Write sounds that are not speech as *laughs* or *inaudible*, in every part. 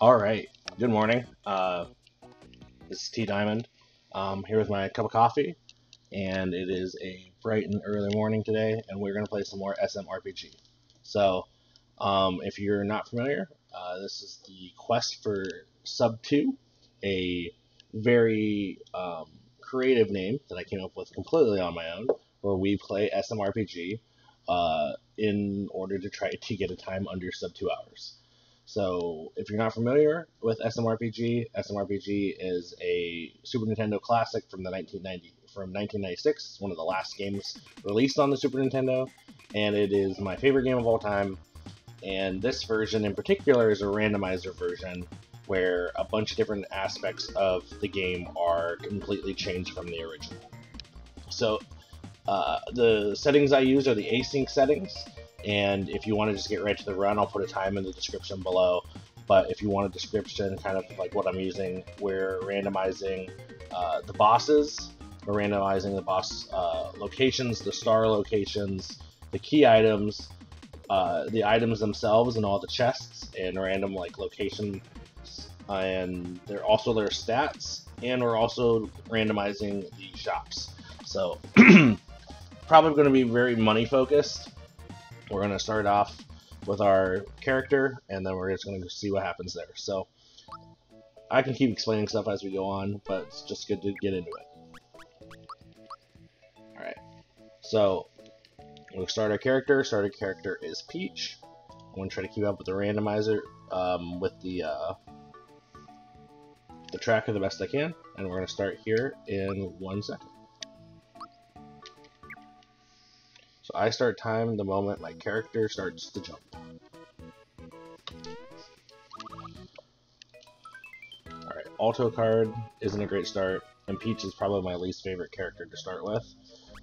All right. Good morning. Uh, this is T Diamond. I'm here with my cup of coffee, and it is a bright and early morning today, and we're going to play some more SMRPG. So, um, if you're not familiar, uh, this is the quest for Sub 2, a very um, creative name that I came up with completely on my own, where we play SMRPG uh, in order to try to get a time under sub 2 hours. So, if you're not familiar with SMRPG, SMRPG is a Super Nintendo classic from the 1990 from 1996. It's one of the last games released on the Super Nintendo, and it is my favorite game of all time. And this version in particular is a randomizer version where a bunch of different aspects of the game are completely changed from the original. So, uh, the settings I use are the async settings, and if you want to just get right to the run, I'll put a time in the description below. But if you want a description, kind of like what I'm using, we're randomizing uh, the bosses, we're randomizing the boss uh, locations, the star locations, the key items, uh, the items themselves, and all the chests, and random like location, and they're also their stats, and we're also randomizing the shops. So *clears throat* probably going to be very money focused we're going to start off with our character, and then we're just going to see what happens there. So, I can keep explaining stuff as we go on, but it's just good to get into it. Alright, so we'll start our character. Starter character is Peach. I'm going to try to keep up with the randomizer, um, with the, uh, the tracker the best I can, and we're going to start here in one second. So I start time the moment my character starts to jump. Alright, Alto card isn't a great start, and Peach is probably my least favorite character to start with,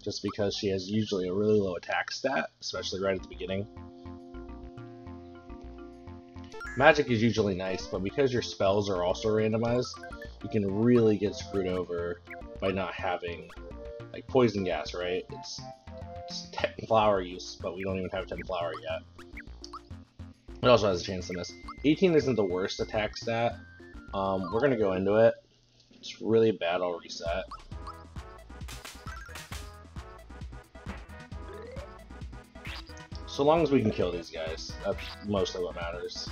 just because she has usually a really low attack stat, especially right at the beginning. Magic is usually nice, but because your spells are also randomized, you can really get screwed over by not having, like, poison gas, right? It's it's 10 flower use, but we don't even have 10 flower yet. It also has a chance to miss. 18 isn't the worst attack stat. Um, we're to go into it. It's really bad, I'll reset. So long as we can kill these guys, that's mostly what matters.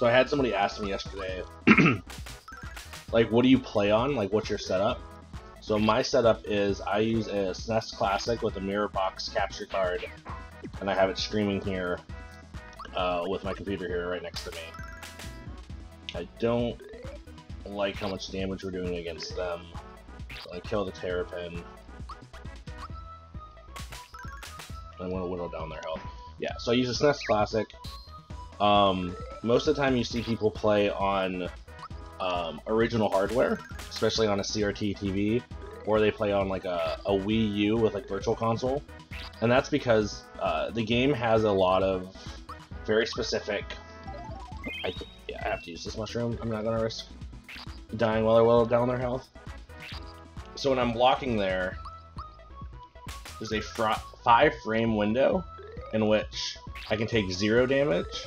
So I had somebody ask me yesterday, *clears throat* like, what do you play on? Like, what's your setup? So my setup is I use a SNES Classic with a mirror box capture card, and I have it streaming here uh, with my computer here right next to me. I don't like how much damage we're doing against them. So I kill the Terrapin. I want to whittle down their health. Yeah, so I use a SNES Classic. Um, most of the time you see people play on um, original hardware, especially on a CRT TV, or they play on like a, a Wii U with like Virtual Console, and that's because uh, the game has a lot of very specific. I, yeah, I have to use this mushroom. I'm not gonna risk dying while I whittle down their health. So when I'm blocking there, there's a five frame window in which I can take zero damage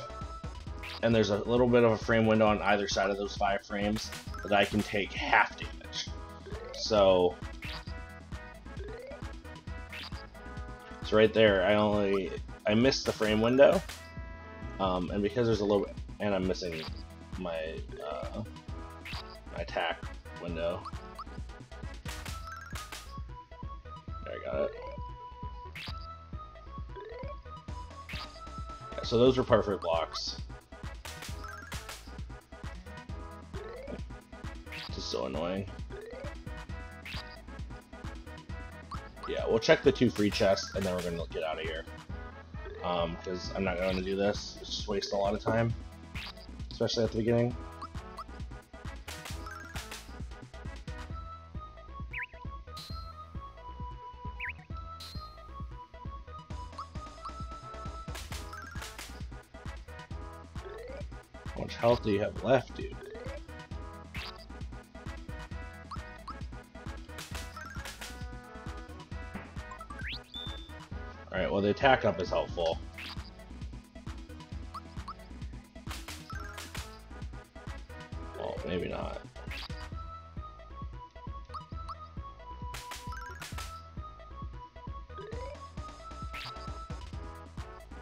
and there's a little bit of a frame window on either side of those five frames that I can take half damage. So, so right there, I only I missed the frame window, um, and because there's a little, bit, and I'm missing my uh, my attack window. There, I got it. so those are perfect blocks. So annoying. Yeah, we'll check the two free chests, and then we're going to get out of here. Um, because um, I'm not going to do this. It's just waste a lot of time. Especially at the beginning. How much health do you have left, dude? The attack up is helpful. Well, maybe not.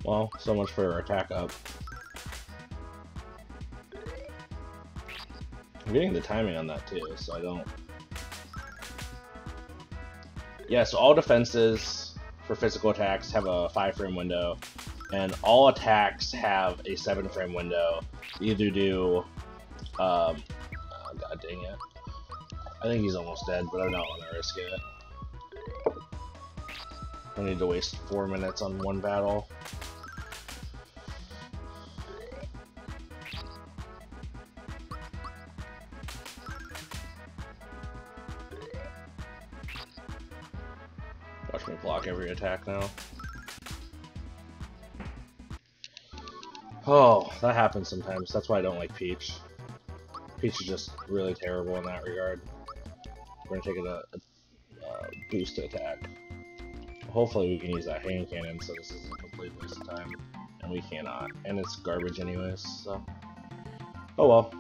Well, so much for attack up. I'm getting the timing on that too, so I don't... Yeah, so all defenses for physical attacks have a 5 frame window, and all attacks have a 7 frame window. either do... Um, oh, God dang it. I think he's almost dead, but I don't want to risk it. I need to waste 4 minutes on one battle. Sometimes. That's why I don't like Peach. Peach is just really terrible in that regard. We're gonna take a, a, a boost attack. Hopefully we can use that hand cannon so this isn't a complete waste of time. And we cannot. And it's garbage anyways, so... Oh well.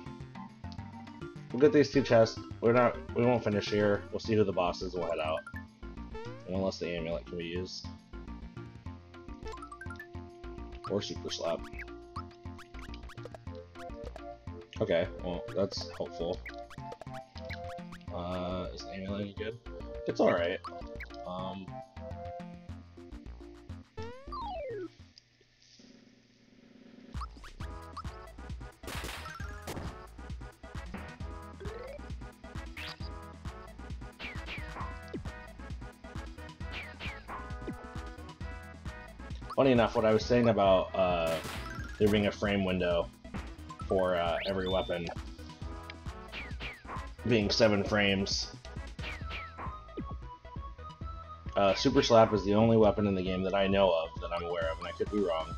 We'll get these two chests. We're not we won't finish here. We'll see who the boss is, we'll head out unless the amulet can be used. Or super slap. Okay, well, that's helpful. Uh, is the amulet any good? It's alright. Um, funny enough, what I was saying about uh, there being a frame window for uh, every weapon being seven frames. Uh, Super Slap is the only weapon in the game that I know of that I'm aware of, and I could be wrong.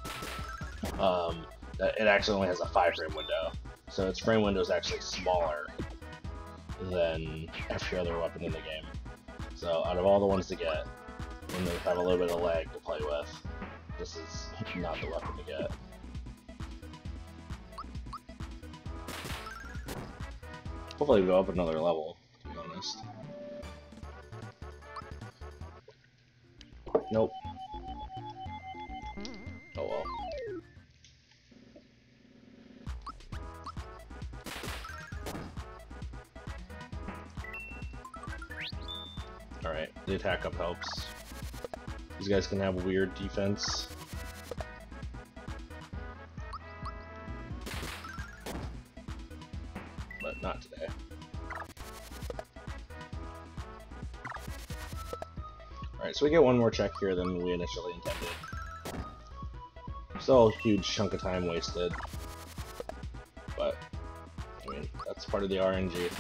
Um, it actually only has a five frame window, so its frame window is actually smaller than every other weapon in the game. So out of all the ones to get, when they have a little bit of lag Hopefully we go up another level, to be honest. Nope. Oh well. Alright, the attack up helps. These guys can have weird defense. We get one more check here than we initially intended. Still a huge chunk of time wasted. But, I mean, that's part of the RNG.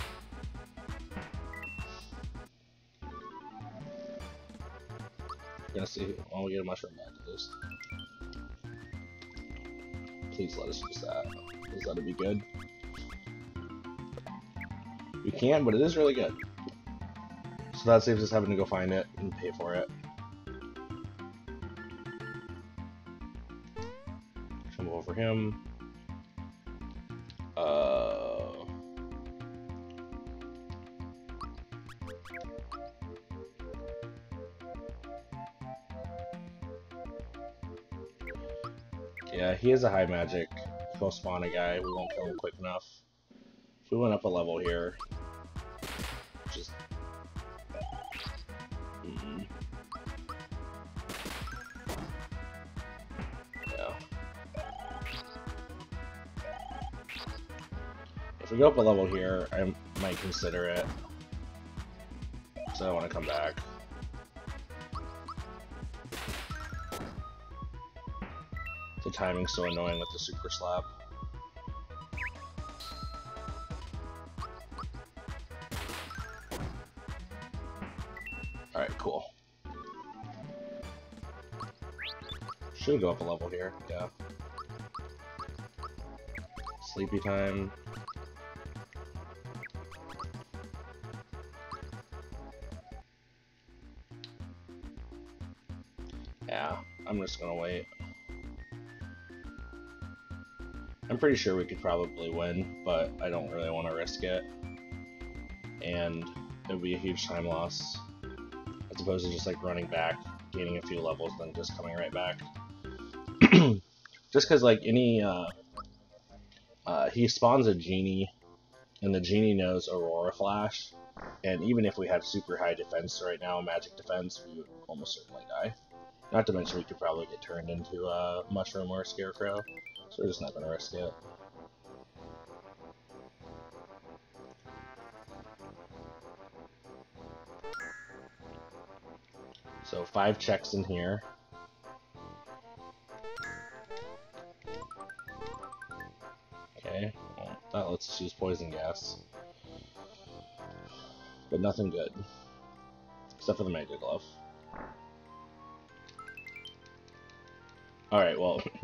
gonna see when we get a mushroom back at least. Please let us use that. Because that'd be good. We can, but it is really good. So that saves us having to go find it and pay for it. Over him. Uh, yeah, he is a high magic. We'll spawn a guy, we won't kill him quick enough. If we went up a level here, we go up a level here, I might consider it. So I want to come back. The timing's so annoying with the super slap. Alright, cool. Should go up a level here, yeah. Sleepy time. Just gonna wait. I'm pretty sure we could probably win, but I don't really want to risk it. And it would be a huge time loss, as opposed to just like running back, gaining a few levels, then just coming right back. *clears throat* just because like any, uh, uh, he spawns a genie, and the genie knows Aurora Flash, and even if we have super high defense right now, magic defense, we would almost certainly die. Not to mention we could probably get turned into a mushroom or a scarecrow. So we're just not going to risk it. So five checks in here. Okay, well, that lets us use poison gas. But nothing good. Except for the Mega Glove.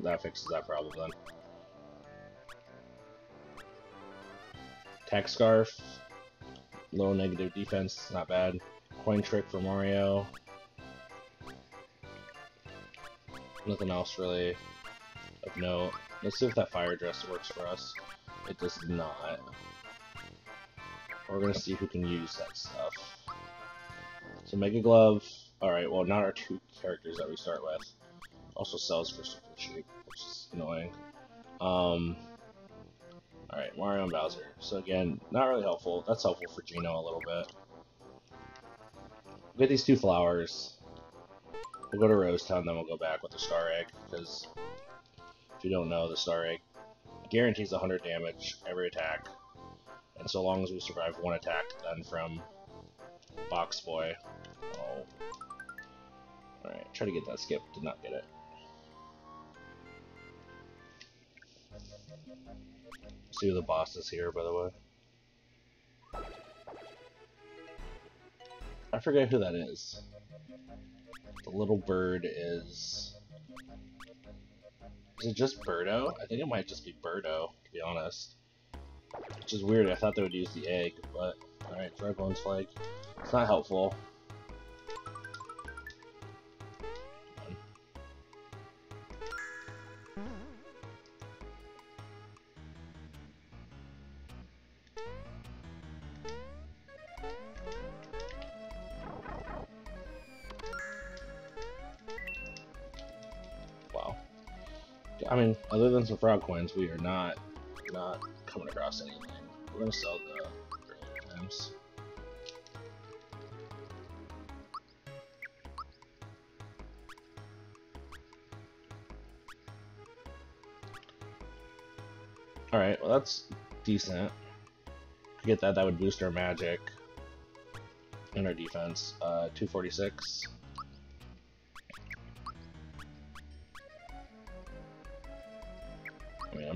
That fixes that problem then. Attack Scarf. Low negative defense, not bad. Coin Trick for Mario. Nothing else really of note. Let's see if that fire dress works for us. It does not. We're gonna see who can use that stuff. So Mega Glove. Alright, well not our two characters that we start with. Also sells for super cheap, which is annoying. Um, Alright, Mario and Bowser. So again, not really helpful. That's helpful for Geno a little bit. Get these two flowers. We'll go to Rose Town, then we'll go back with the Star Egg, because if you don't know, the Star Egg guarantees 100 damage every attack. And so long as we survive one attack, then from Box Boy. Oh. Alright, try to get that skip, did not get it. See who the boss is here, by the way. I forget who that is. The little bird is... Is it just Birdo? I think it might just be Birdo, to be honest. Which is weird, I thought they would use the egg, but... Alright, Dry Flag. It's not helpful. Other than some frog coins, we are not not coming across anything. We're gonna sell the items. Alright, well that's decent. To get that, that would boost our magic and our defense. Uh, 246.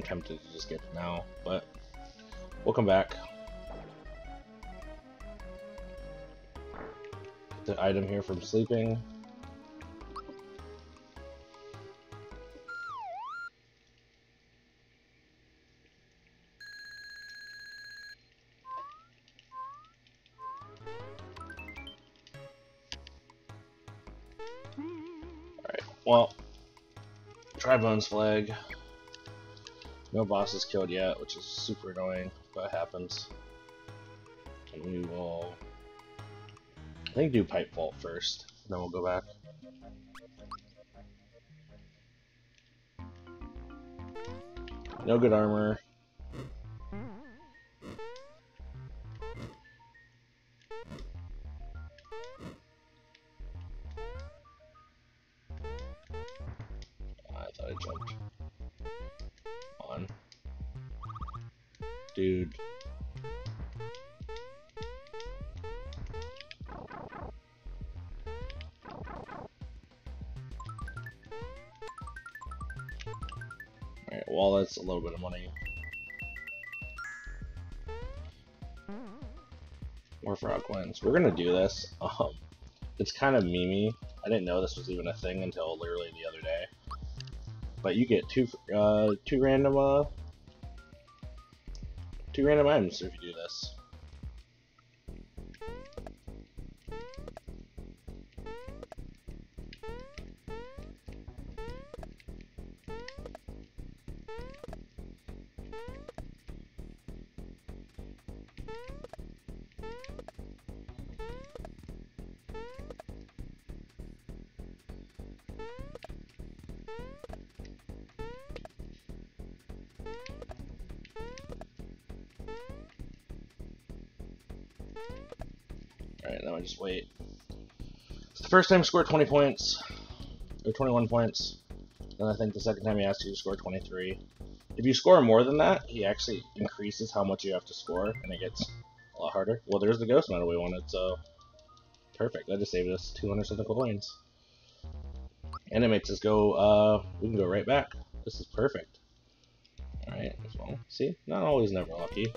Tempted to just get it now, but we'll come back. The item here from sleeping. Well, Dry Bones Flag. No boss is killed yet, which is super annoying, but it happens. And we will, I think, do Pipe Vault first, then we'll go back. No good armor. Dude. Alright, well that's a little bit of money. More frog coins. We're gonna do this. Um, it's kind of memey. I didn't know this was even a thing until literally the other day. But you get two uh, two random uh, two random items if you do this. First time he scored 20 points, or 21 points. Then I think the second time he asked you to score 23. If you score more than that, he actually increases how much you have to score, and it gets a lot harder. Well, there's the ghost medal we wanted, so perfect. That just saved us 200 something coins. And it makes us go, uh, we can go right back. This is perfect. Alright, well, see? Not always never lucky.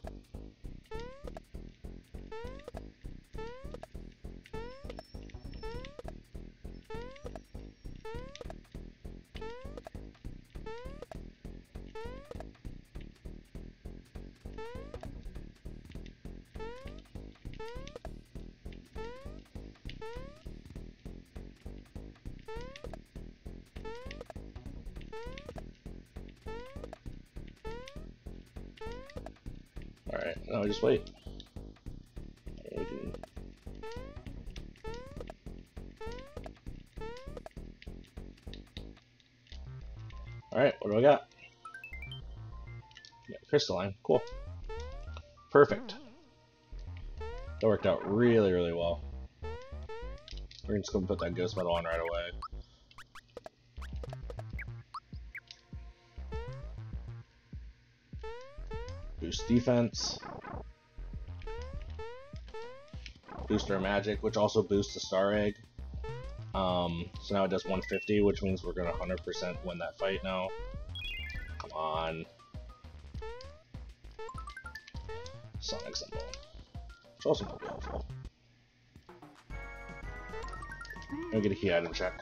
We can- Alright, what do I got? Yeah, crystalline, cool. Perfect. That worked out really, really well. We're just gonna put that ghost medal on right away. Boost defense. Boost our magic, which also boosts the star egg. Um, so now it does 150, which means we're gonna 100% win that fight now. Come on. Sonic Cymbal. Which also might be helpful. I'll get a key item check.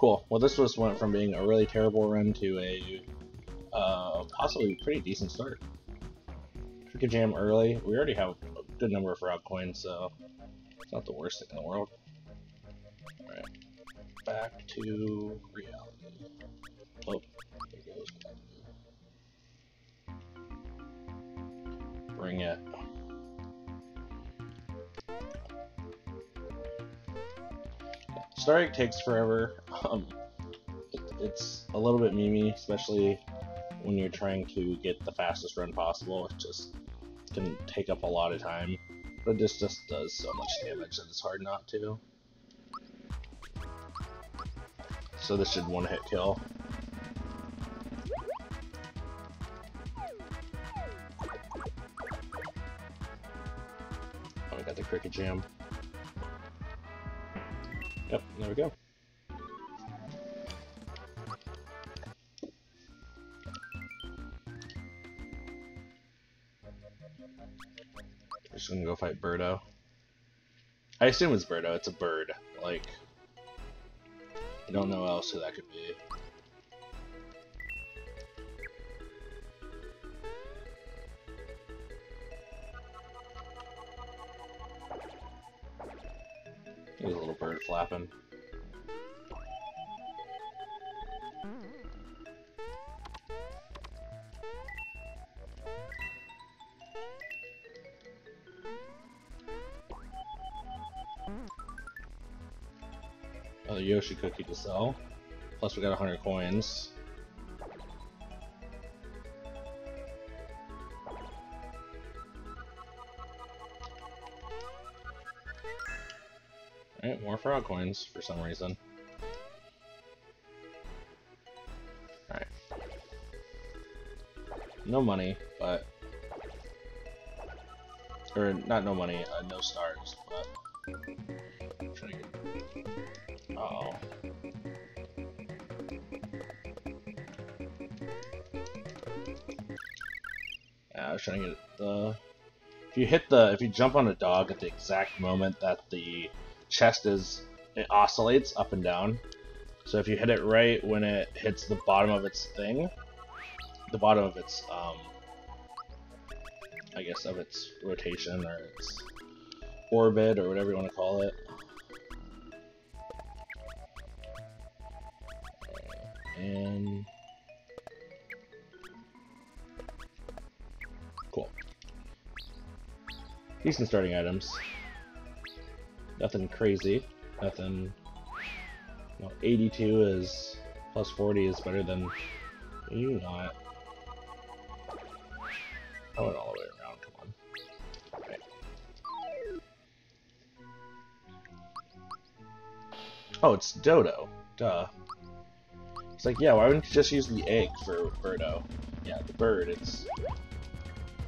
Cool. Well, this just went from being a really terrible run to a uh, possibly pretty decent start. Cricket Jam early. We already have a good number of frog coins, so it's not the worst thing in the world. Alright. Back to reality. Oh, there goes. Bring it. Star takes forever. Um, it, it's a little bit memey, especially when you're trying to get the fastest run possible. It just can take up a lot of time. But this just does so much damage that it's hard not to. So this should one hit kill. Oh, we got the cricket jam. Yep, there we go. Fight Birdo. I assume it's Birdo, it's a bird. Like, I don't know else who that could be. There's a little bird flapping. Cookie to sell. Plus we got 100 coins. Alright, more frog coins for some reason. Alright. No money, but... Or, not no money, uh, no stars, but... Oh. Yeah, I was trying to get the... If you hit the... If you jump on a dog at the exact moment that the chest is... It oscillates up and down. So if you hit it right when it hits the bottom of its thing, the bottom of its, um, I guess, of its rotation or its orbit or whatever you want to call it. Decent starting items. Nothing crazy. Nothing. No, 82 is plus 40 is better than you not. I went all the way around. Come on. Oh, it's Dodo. Duh. It's like, yeah, why wouldn't you just use the egg for Birdo? Yeah, the bird, it's...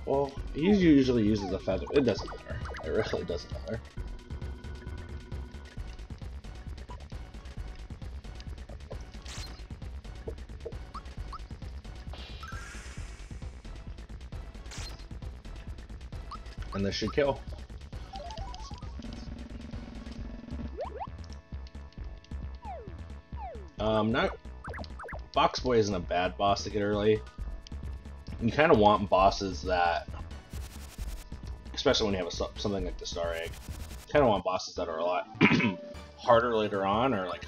Well, he usually uses a feather. It doesn't matter. It really doesn't matter. And this should kill. Um, not... Box Boy isn't a bad boss to get early. You kind of want bosses that... Especially when you have a, something like the Star Egg. kind of want bosses that are a lot *clears throat* harder later on, or like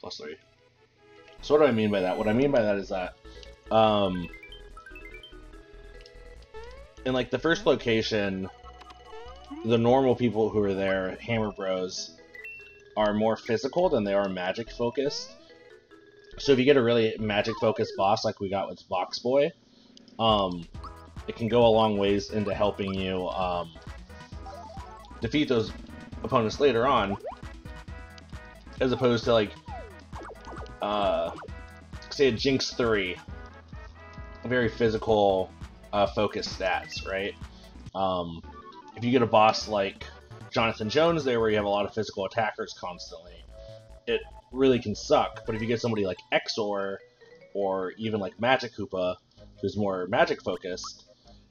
plus three. So what do I mean by that? What I mean by that is that, um, in like the first location, the normal people who are there, Hammer Bros, are more physical than they are magic focused. So if you get a really magic focused boss like we got with Box Boy, um, it can go a long ways into helping you um, defeat those opponents later on, as opposed to like uh, say a Jinx 3, very physical uh, focused stats, right? Um, if you get a boss like Jonathan Jones there where you have a lot of physical attackers constantly, it really can suck. But if you get somebody like Exor or even like Magikoopa, who's more magic focused,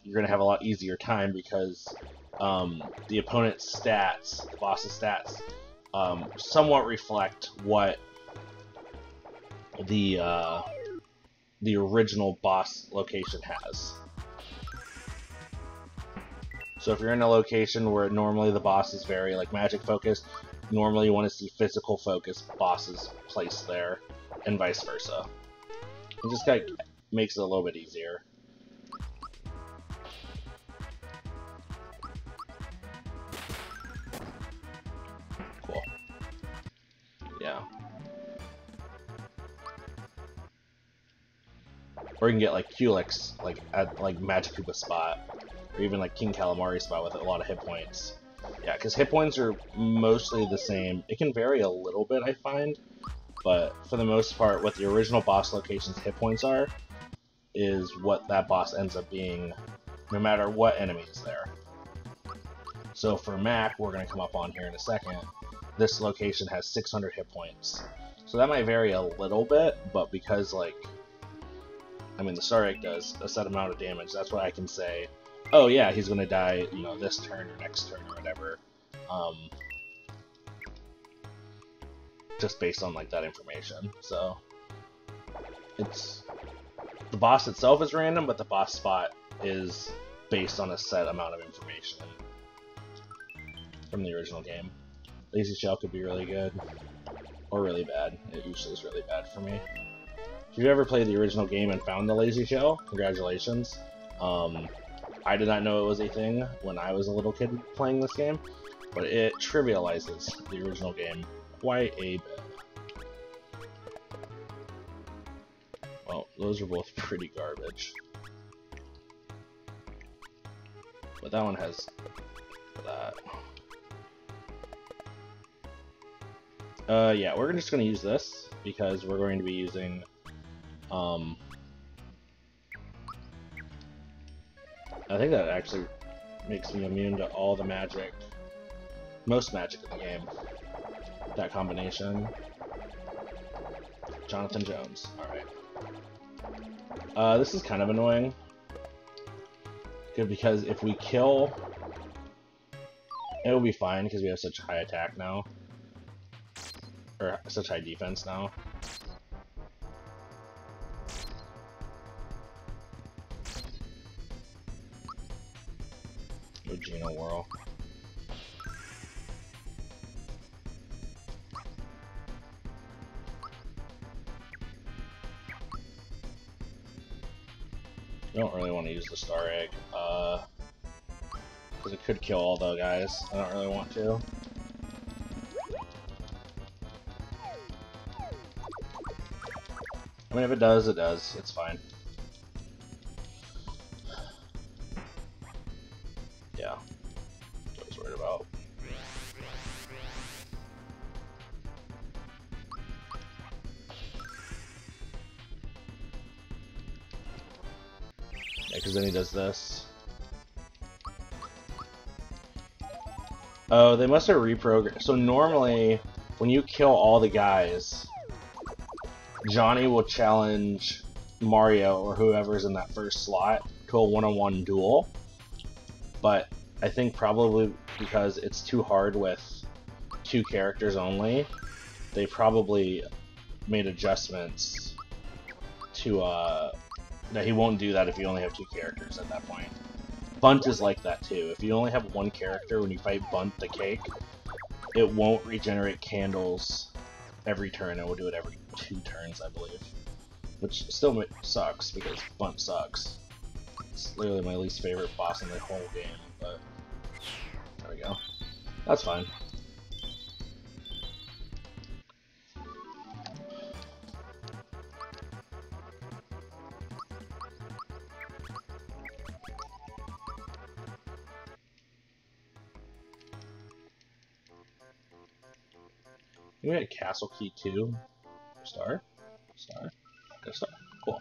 you're going to have a lot easier time because um, the opponent's stats, the boss's stats, um, somewhat reflect what the uh, the original boss location has. So if you're in a location where normally the boss is very like magic focused, normally you want to see physical focused bosses placed there, and vice versa. It just kind of makes it a little bit easier. Cool. Yeah. Or you can get like Culex, like at like Magikoopa spot, or even like King Calamari spot with a lot of hit points. Yeah, because hit points are mostly the same. It can vary a little bit, I find, but for the most part, what the original boss location's hit points are, is what that boss ends up being, no matter what enemy is there. So for Mack, we're going to come up on here in a second, this location has 600 hit points. So that might vary a little bit, but because, like, I mean, the Star Egg does a set amount of damage. That's what I can say, oh yeah, he's gonna die, you know, this turn or next turn or whatever. Um, just based on like that information. So it's the boss itself is random, but the boss spot is based on a set amount of information from the original game. Lazy Shell could be really good or really bad. It usually is really bad for me. If you've ever played the original game and found the Lazy Shell, congratulations. Um, I did not know it was a thing when I was a little kid playing this game, but it trivializes the original game quite a bit. Well, those are both pretty garbage. But that one has that. Uh, yeah, we're just going to use this because we're going to be using um, I think that actually makes me immune to all the magic, most magic in the game. That combination. Jonathan Jones, alright. Uh, this is kind of annoying. Good, because if we kill... It will be fine, because we have such high attack now. Or such high defense now. Geno Whirl. I don't really want to use the Star Egg, uh, because it could kill all the guys. I don't really want to. I mean, if it does, it does. It's fine. This. Oh, they must have reprogrammed. So normally, when you kill all the guys, Johnny will challenge Mario or whoever's in that first slot to a one-on-one -on -one duel. But I think probably because it's too hard with two characters only, they probably made adjustments to uh, that he won't do that if you only have two characters at that point. Bundt is like that too. If you only have one character when you fight Bundt the Cake, it won't regenerate candles every turn. It will do it every two turns, I believe. Which still sucks, because Bundt sucks. It's literally my least favorite boss in the whole game, but... There we go. That's fine. We had Castle Key 2. Star? Star? Got a star. Cool.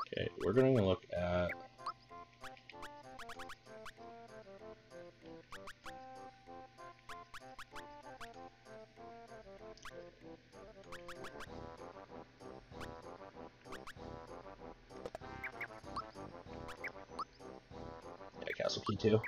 Okay, we're going to look at Castle Key 2.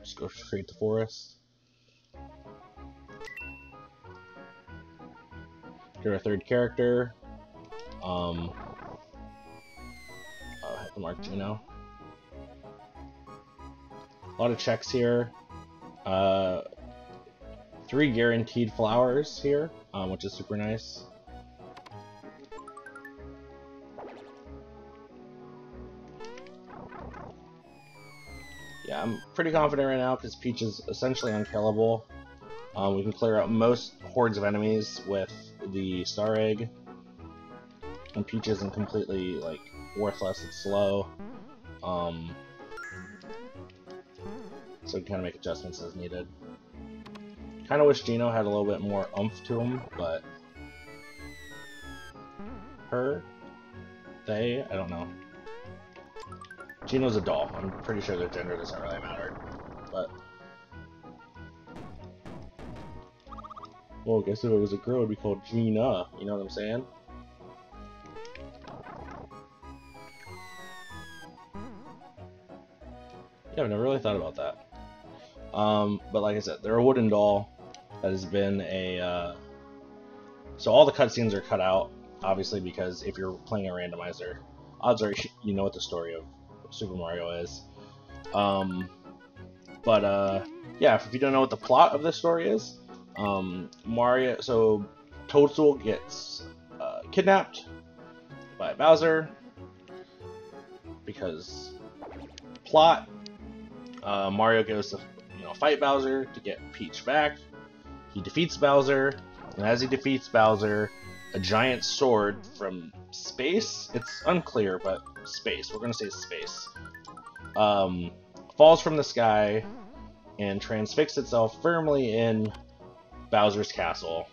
Just go straight to forest. Get our third character. Um, Mark Geno. A lot of checks here. Uh, three guaranteed flowers here, um, which is super nice. Yeah, I'm pretty confident right now because Peach is essentially unkillable. Um, we can clear out most hordes of enemies with the Star Egg. And Peach isn't completely, like, worthless and slow. Um, so we kind of make adjustments as needed. Kind of wish Geno had a little bit more oomph to him, but her, they, I don't know. Geno's a doll. I'm pretty sure their gender doesn't really matter, but. Well, I guess if it was a girl, it'd be called Gina. You know what I'm saying? Yeah, I've never really thought about that. Um, but like I said, they're a wooden doll that has been a... Uh... So all the cutscenes are cut out, obviously, because if you're playing a randomizer, odds are *laughs* you know what the story of Super Mario is. Um, but uh, yeah, if you don't know what the plot of this story is, um, Mario, so Toadstool gets uh, kidnapped by Bowser because plot uh, Mario goes to you know fight Bowser to get Peach back. He defeats Bowser, and as he defeats Bowser, a giant sword from space. It's unclear, but space. We're gonna say space. Um, falls from the sky and transfixes itself firmly in Bowser's castle.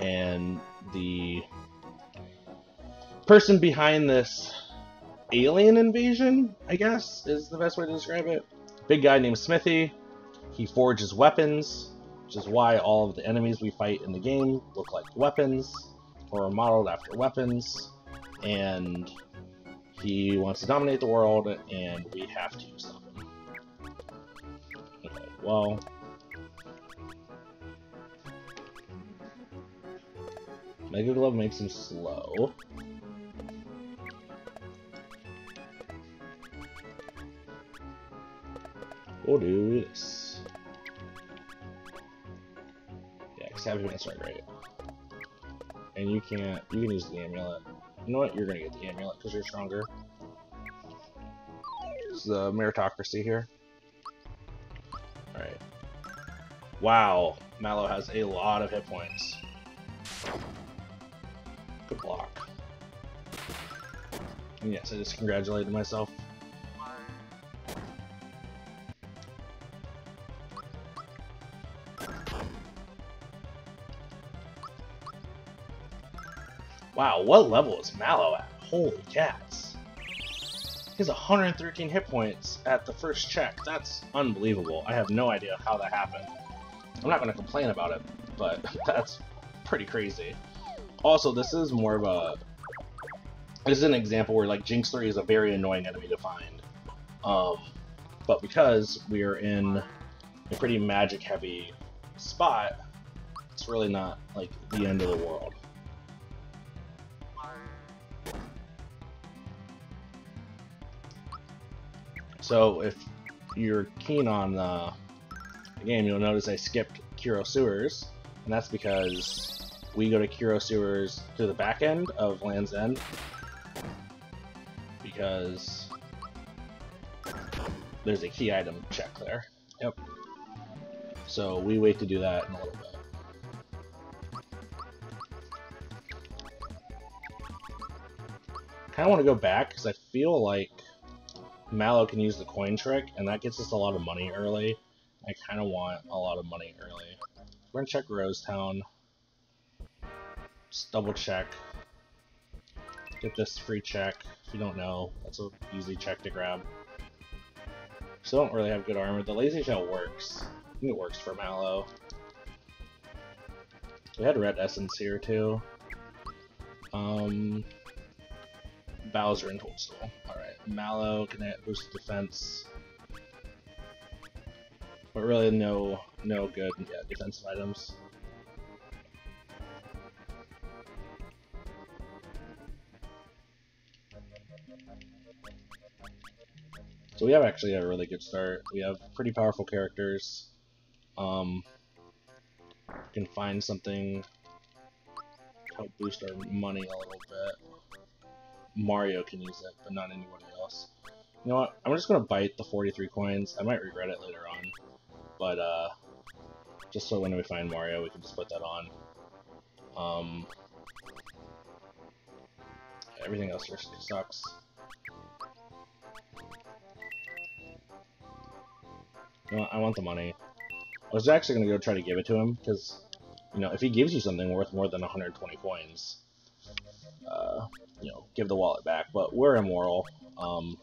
And the person behind this alien invasion, I guess, is the best way to describe it. Big guy named Smithy. He forges weapons, which is why all of the enemies we fight in the game look like weapons or are modeled after weapons. And he wants to dominate the world, and we have to stop him. Okay, well... Mega Glove makes him slow. We'll do this. Yeah, because Happy Events are great. And you can't, you can use the amulet. You know what? You're gonna get the amulet because you're stronger. Is the meritocracy here. Alright. Wow, Mallow has a lot of hit points. Good block. And yes, I just congratulated myself. Wow, what level is Mallow at? Holy cats. He has 113 hit points at the first check. That's unbelievable. I have no idea how that happened. I'm not going to complain about it, but *laughs* that's pretty crazy. Also, this is more of a... This is an example where, like, Jinx 3 is a very annoying enemy to find. Um, but because we are in a pretty magic-heavy spot, it's really not, like, the end of the world. So if you're keen on uh, the game, you'll notice I skipped Kero Sewers, and that's because we go to Kero Sewers to the back end of Land's End, because there's a key item check there. Yep. So we wait to do that in a little bit. kind of want to go back because I feel like Mallow can use the coin trick, and that gets us a lot of money early. I kind of want a lot of money early. We're gonna check Rosetown. Just double check. Get this free check. If you don't know, that's an easy check to grab. Still don't really have good armor. The Lazy Shell works. I think it works for Mallow. We had Red Essence here too. Um, Bowser and Toadstool. Alright, Mallow can boost defense. But really no no good yeah, defensive items. So we have actually a really good start. We have pretty powerful characters. Um, can find something to help boost our money a little bit. Mario can use it, but not anybody else. You know what? I'm just gonna bite the 43 coins. I might regret it later on, but uh, just so when we find Mario, we can just put that on. Um, everything else here sucks. You know, I want the money. I was actually gonna go try to give it to him because, you know, if he gives you something worth more than 120 coins, uh, you know, give the wallet back. But we're immoral. Um,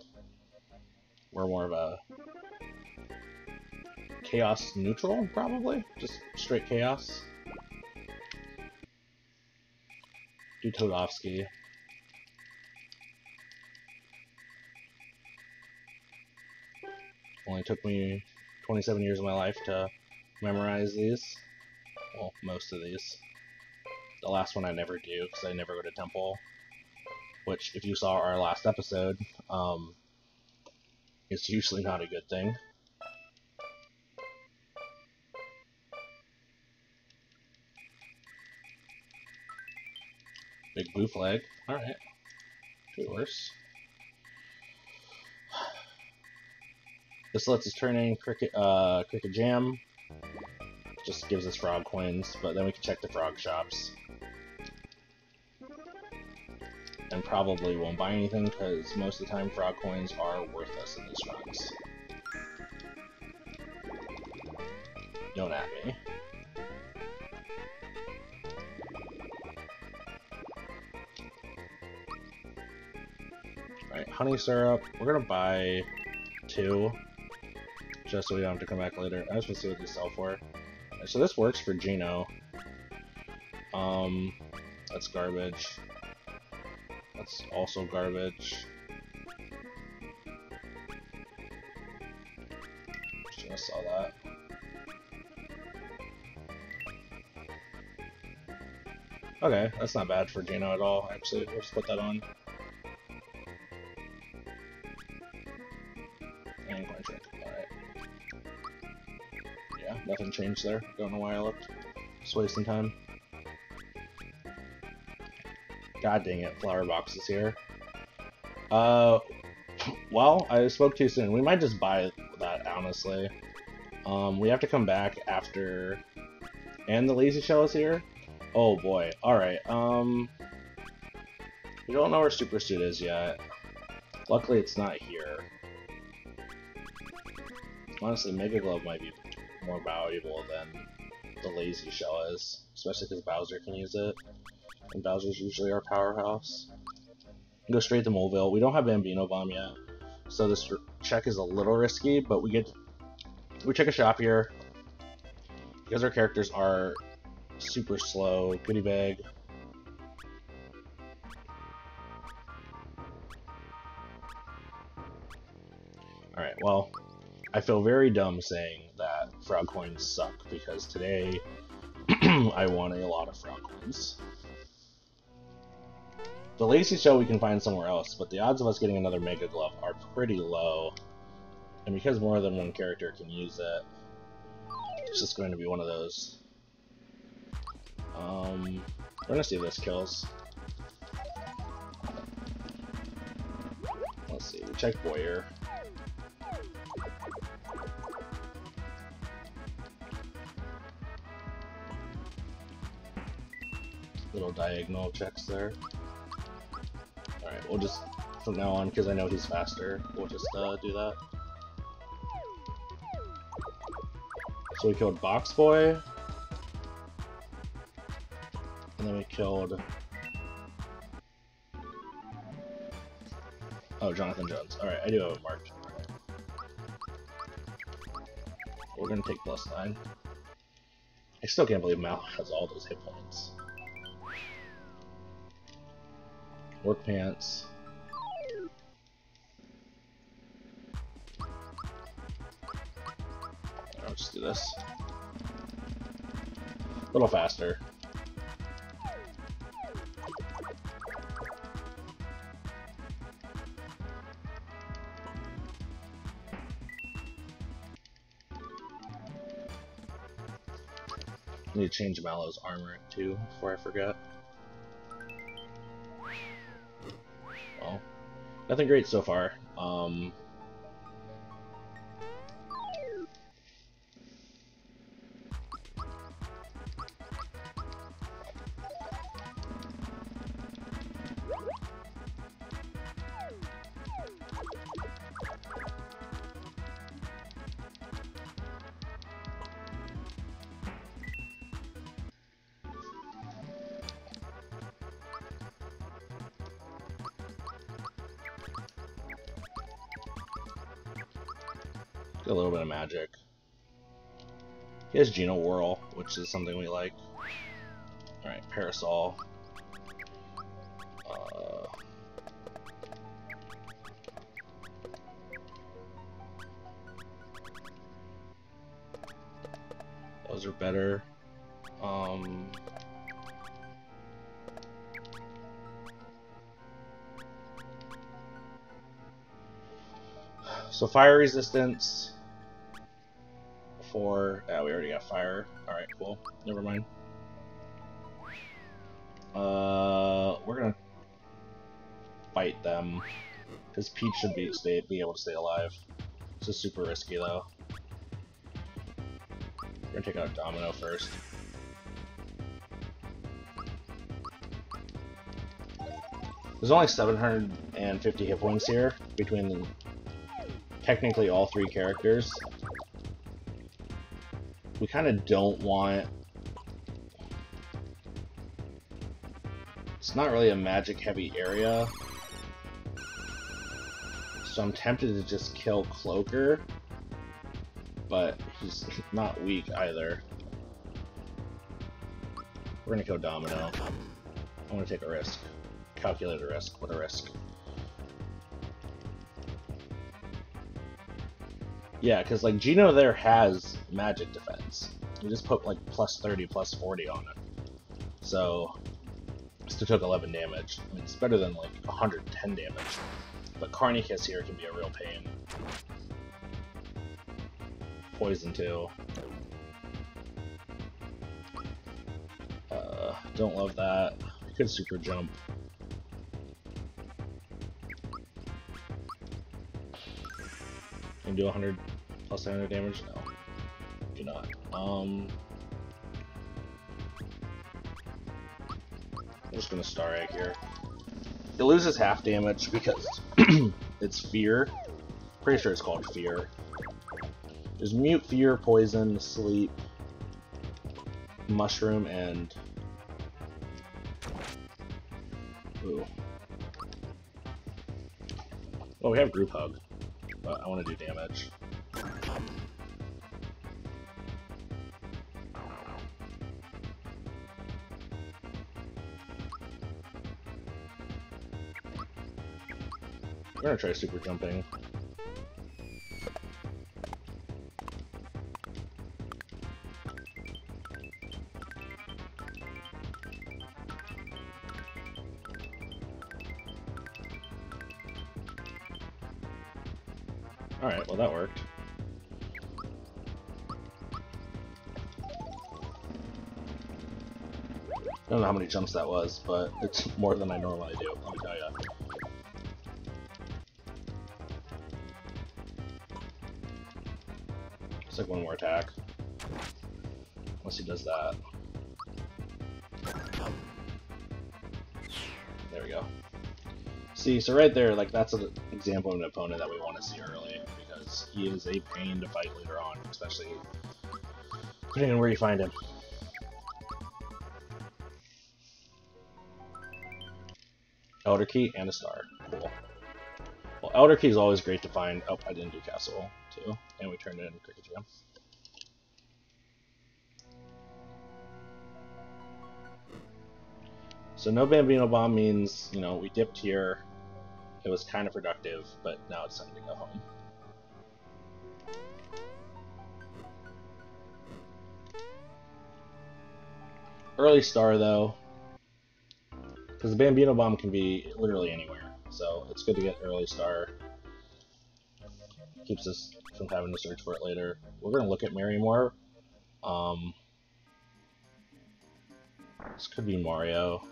we're more of a chaos neutral, probably. Just straight chaos. Do Toadofsky. Only took me 27 years of my life to memorize these. Well, most of these. The last one I never do, because I never go to temple which, if you saw our last episode, um, is usually not a good thing. Big blue flag. Alright. Could worse. This lets us turn in Cricket, uh, Cricket Jam. Just gives us frog coins, but then we can check the frog shops. and probably won't buy anything because most of the time frog coins are worthless in these runs. Don't at me. Alright, honey syrup. We're gonna buy two, just so we don't have to come back later. I just want to see what they sell for. So this works for Geno. Um, that's garbage. That's also garbage. Just gonna that. Okay, that's not bad for Geno at all, actually. Let's put that on. Changed there. Don't know why I looked. Just wasting time. God dang it, flower box is here. Uh, well, I spoke too soon. We might just buy that, honestly. Um, we have to come back after... And the lazy shell is here? Oh boy. Alright, um... We don't know where Super Suit is yet. Luckily it's not here. Honestly, Mega Glove might be more valuable than the Lazy Shell is. Especially because Bowser can use it. And Bowser's usually our powerhouse. Go straight to Moleville. We don't have Bambino Bomb yet. So this check is a little risky, but we get... We check a shop here. Because our characters are super slow. Goodie bag. Alright, well, I feel very dumb saying frog coins suck, because today *clears throat* I won a lot of frog coins. The Lazy Shell we can find somewhere else, but the odds of us getting another Mega Glove are pretty low. And because more than one character can use it, it's just going to be one of those um, we're gonna see if this kills. Let's see, we check Boyer. Little diagonal checks there. Alright, we'll just, from now on, because I know he's faster, we'll just uh, do that. So we killed Box Boy. And then we killed... Oh, Jonathan Jones. Alright, I do have it marked. We're gonna take plus 9. I still can't believe Mal has all those hit points. Work pants. I'll just do this. A little faster. I need to change Mallow's armor too before I forget. Nothing great so far. Um, a little bit of magic. He has Geno Whirl, which is something we like. Alright, Parasol. Uh, those are better. Um, so fire resistance fire. Alright, cool. Never mind. Uh, we're gonna fight them. Because Peach should be, stay, be able to stay alive. This is super risky, though. We're gonna take out Domino first. There's only 750 hit points here between technically all three characters. We kind of don't want... It's not really a magic-heavy area. So I'm tempted to just kill Cloaker. But he's *laughs* not weak either. We're gonna kill Domino. I want to take a risk. Calculate a risk. What a risk. Yeah, because like Geno there has magic defense. We just put like plus 30, plus 40 on it. So, still took 11 damage. I mean, it's better than like 110 damage. But Carnikiss here can be a real pain. Poison too. Uh, don't love that. Could super jump. Can do 100 plus 100 damage? No. Um. I'm just gonna Star Egg here. It loses half damage because *clears throat* it's Fear. Pretty sure it's called Fear. There's Mute, Fear, Poison, Sleep, Mushroom, and... Ooh. Oh, we have Group Hug, but I want to do damage. Gonna try super jumping. Alright, well that worked. I don't know how many jumps that was, but it's more than I normally do, like one more attack. Unless he does that. There we go. See, so right there, like that's an example of an opponent that we want to see early, because he is a pain to fight later on, especially depending on where you find him. Elder Key and a star. Cool. Well, Elder Key is always great to find. Oh, I didn't do Castle, turned it into Cricket Jam. So no Bambino Bomb means, you know, we dipped here, it was kind of productive, but now it's time to go home. Early star, though, because the Bambino Bomb can be literally anywhere, so it's good to get early star. Keeps us from having to search for it later. We're going to look at Marrymore. Um, this could be Mario.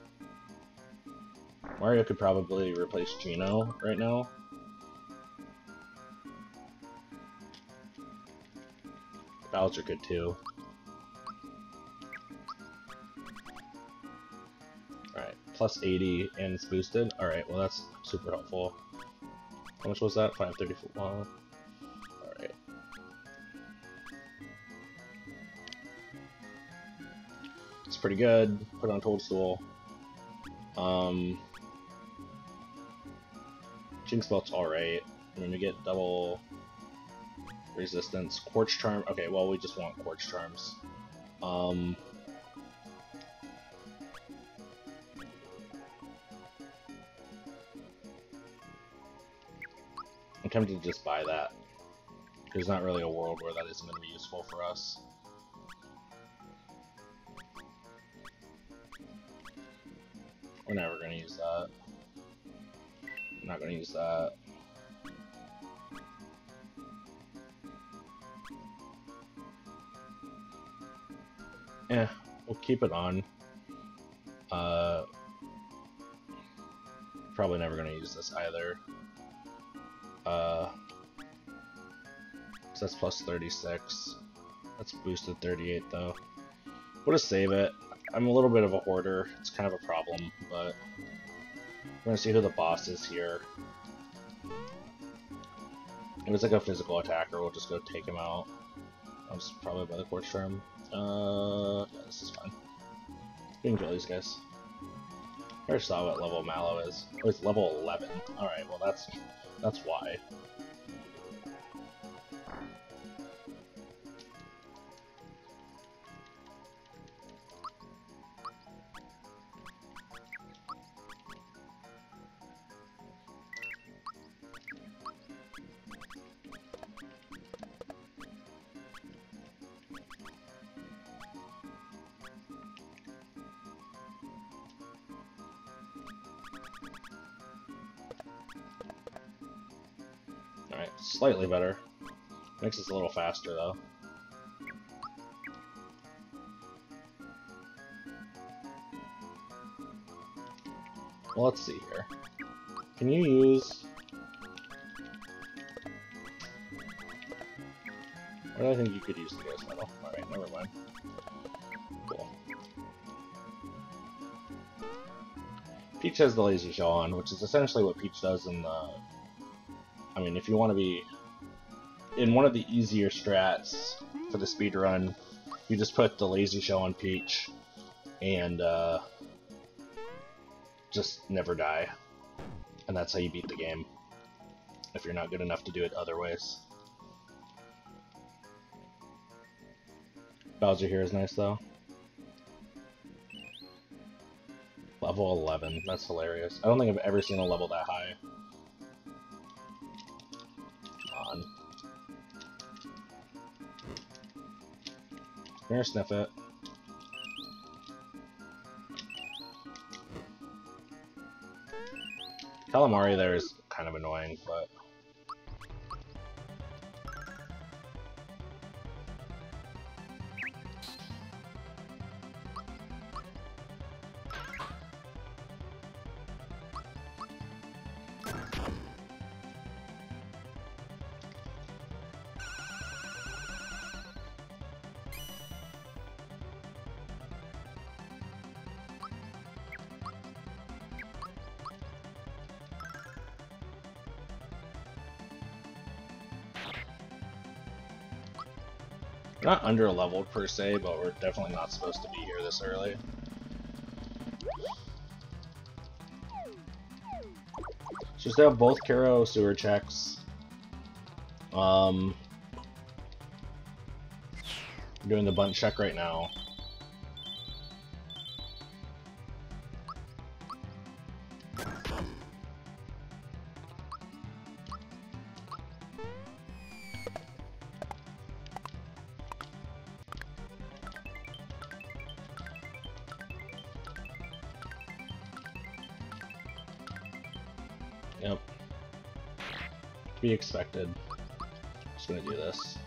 Mario could probably replace Geno right now. Bowser could too. Alright, plus 80 and it's boosted. Alright, well that's super helpful. How much was that? 534. Well, pretty good. Put on Toadstool. Um, Jinx Belt's alright. Then we get double resistance. Quartz Charm. Okay, well, we just want Quartz Charms. Um, I'm tempted to just buy that. There's not really a world where that isn't going to be useful for us. We're never to use that. I'm not to use that. Yeah, we'll keep it on. Uh, probably never to use this either. Uh, so that's plus 36. That's boosted 38 though. We'll just save it. I'm a little bit of a hoarder. It's kind of a problem, but We're gonna see who the boss is here. If it's like a physical attacker, we'll just go take him out. I was probably by the Quartz Charm. Uh, yeah, this is fine. We can kill these guys. I saw what level Mallow is. Oh, it's level 11. Alright, well that's that's why. Slightly better. Makes us a little faster, though. Well, let's see here. Can you use... I think you could use the ghost medal? Alright, never mind. Cool. Peach has the lazy shell on, which is essentially what Peach does in the I mean, if you want to be in one of the easier strats for the speed run, you just put the lazy shell on Peach and uh, just never die. And that's how you beat the game. If you're not good enough to do it other ways. Bowser here is nice though. Level 11, that's hilarious. I don't think I've ever seen a level that high. Come here, sniff it. Calamari there is kind of annoying, but... Not under leveled per se, but we're definitely not supposed to be here this early. They have both Kero sewer checks. Um, doing the Bundt check right now. Expected. Just gonna do this.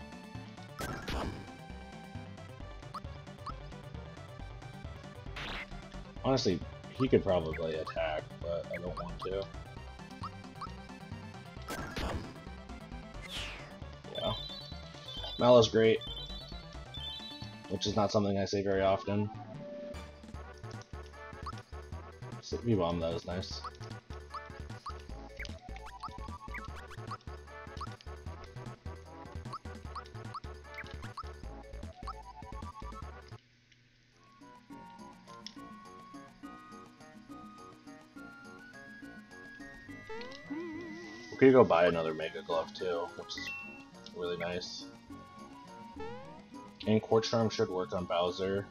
Honestly, he could probably attack, but I don't want to. Yeah. Mallow's great. Which is not something I say very often. V-bomb, that was nice. Go buy another Mega Glove too, which is really nice. And Quartz Charm should work on Bowser.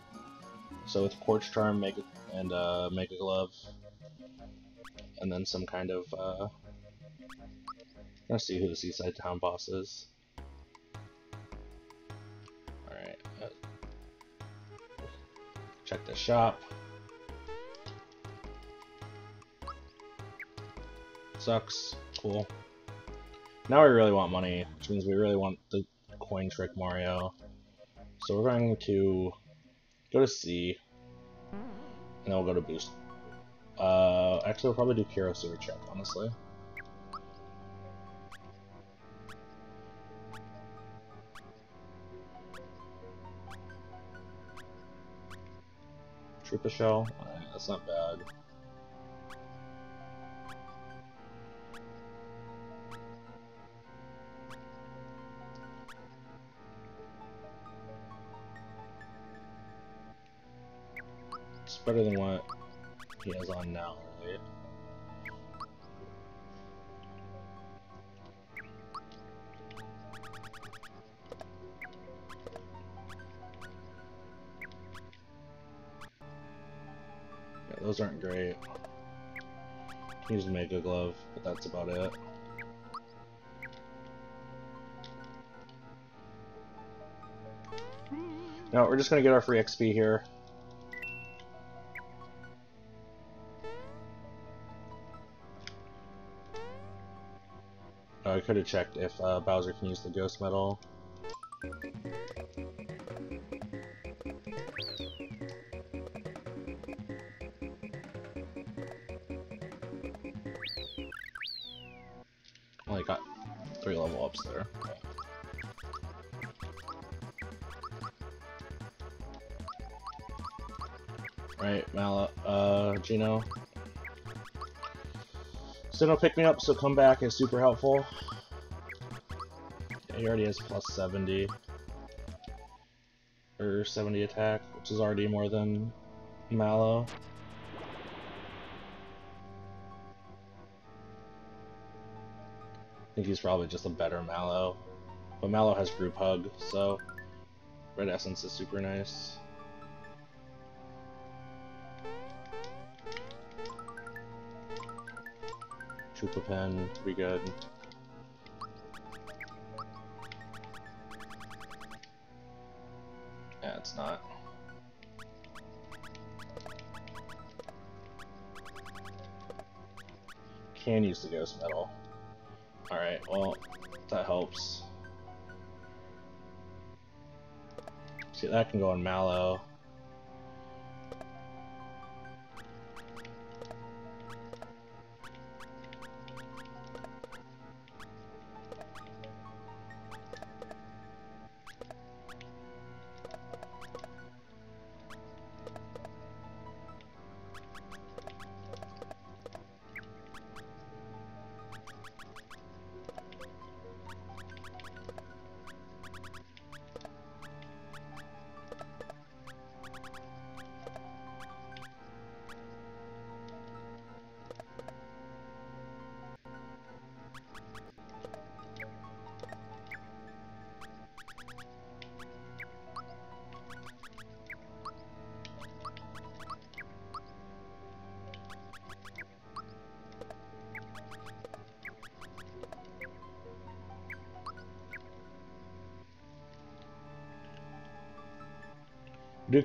So with Quartz Charm, Mega and uh, Mega Glove, and then some kind of. Uh, let's see who the Seaside Town boss is. All right. Uh, check the shop. Sucks. Cool. Now we really want money, which means we really want the coin trick Mario. So we're going to go to C, and then we'll go to boost. Uh, actually, we'll probably do Kero Sewer Check, honestly. Troopa Shell, that's not bad. Better than what he has on now, right? Yeah, those aren't great. Use Mega Glove, but that's about it. Now we're just gonna get our free XP here. Could have checked if uh, Bowser can use the Ghost Medal. Only got three level ups there. Right, Mal uh, Sinnoh pick me up, so come back is super helpful. Yeah, he already has plus 70. Or 70 attack, which is already more than Mallow. I think he's probably just a better Mallow. But Mallow has Group Hug, so Red Essence is super nice. Chupa Pen, pretty good. Yeah, it's not. Can use the Ghost Medal. Alright, well, that helps. See, that can go on Mallow.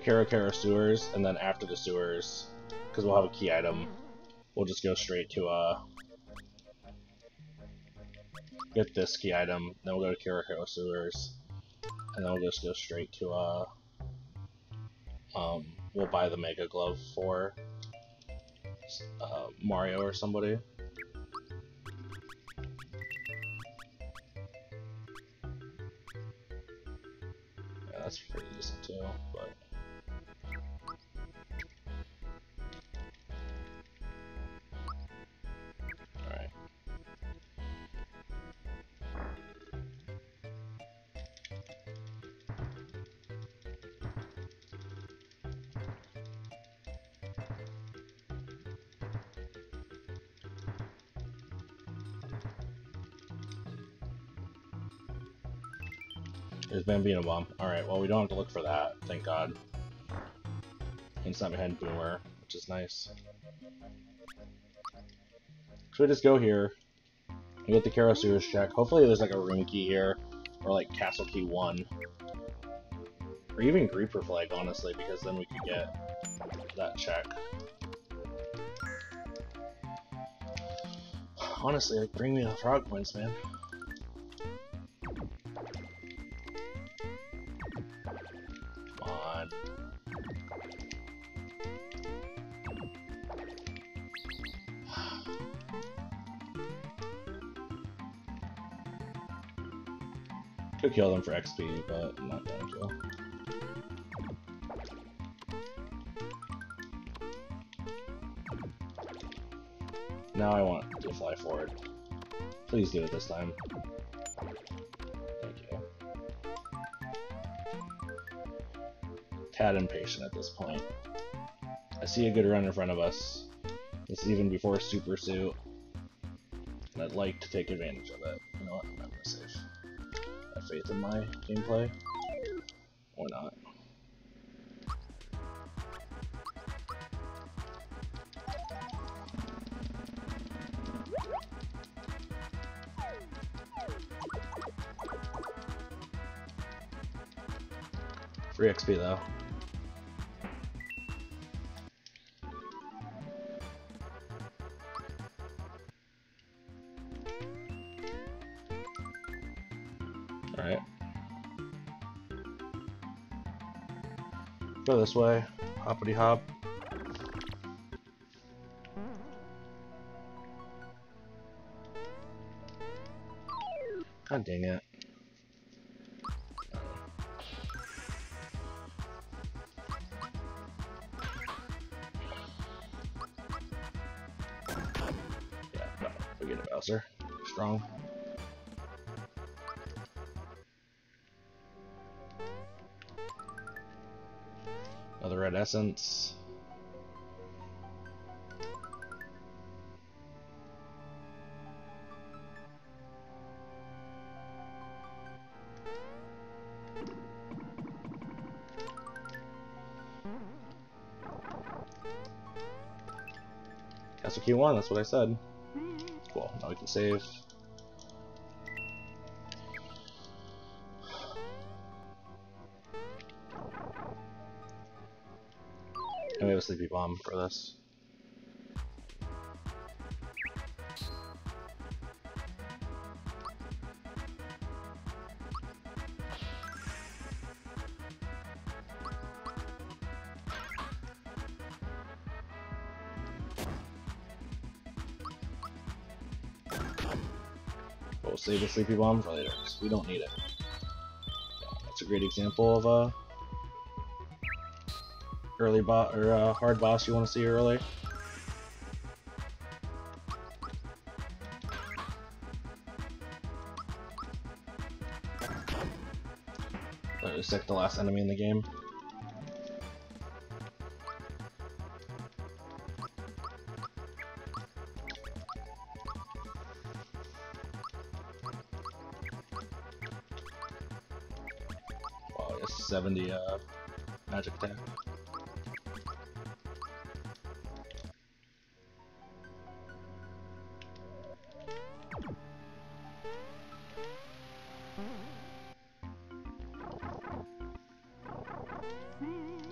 Do Kara Kara sewers, and then after the sewers, because we'll have a key item, we'll just go straight to, uh, get this key item, then we'll go to Kara Kara sewers, and then we'll just go straight to, uh, um, we'll buy the Mega Glove for, uh, Mario or somebody. That's pretty decent too, but... Bambino Bomb. Alright, well we don't have to look for that, thank god. And it's not behind Boomer, which is nice. Should we just go here and get the Kero Sewers check? Hopefully there's like a room key here, or like castle key 1. Or even Creeper Flag, honestly, because then we could get that check. *sighs* Honestly, like, bring me the frog points, man. Kill them for XP, but not going to. Now I want to fly forward. Please do it this time. Thank you. Tad impatient at this point. I see a good run in front of us. This is even before Super Suit. And I'd like to take advantage of it. In my gameplay. This way. Hoppity hop. God dang it. Essence. That's a Q1, that's what I said. Cool, now we can save. Sleepy bomb for this. We'll save the sleepy bomb for later, 'cause we don't need it. Yeah, that's a great example of a early bot or uh, hard boss you want to see early. That was the last enemy in the game.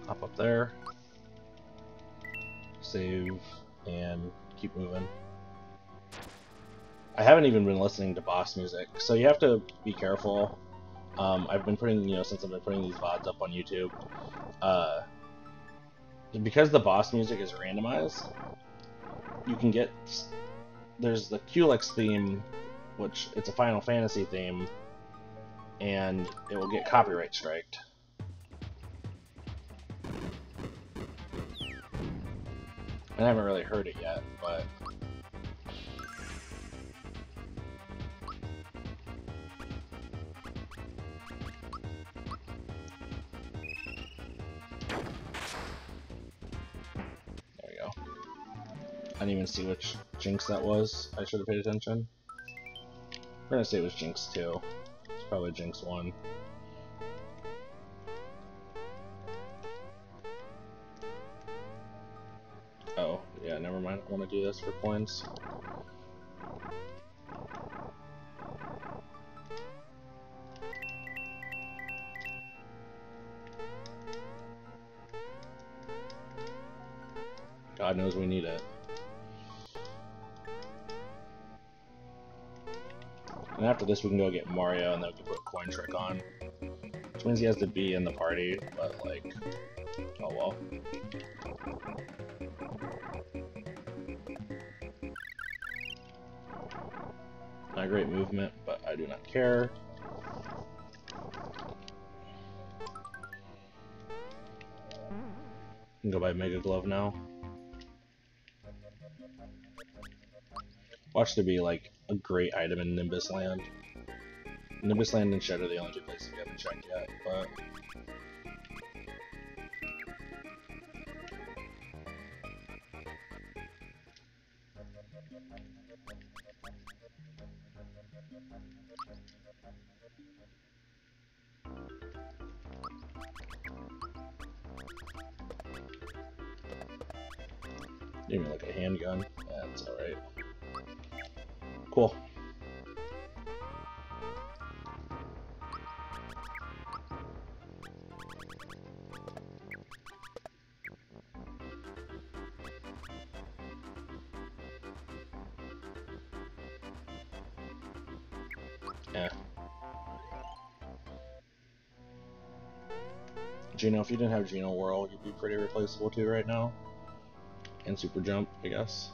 Hop up there. Save and keep moving. I haven't even been listening to boss music, so you have to be careful. Um, I've been putting, you know, since I've been putting these VODs up on YouTube, uh, because the boss music is randomized, you can get, there's the Culex theme, which it's a Final Fantasy theme, and it will get copyright striked. I haven't really heard it yet, but there we go. I didn't even see which Jinx that was. I should have paid attention. I'm gonna say it was Jinx 2. It's probably Jinx 1. Want to do this for points. God knows we need it. And after this, we can go get Mario, and then we can put Coin Trick on. Which means he has to be in the party, but like, oh well. Great movement, but I do not care. Can go buy Mega Glove now. Watch there be like a great item in Nimbus Land. Nimbus Land and Shed are the only two places we haven't checked yet, but Geno, if you didn't have Geno Whirl, you'd be pretty replaceable too right now. And Super Jump, I guess.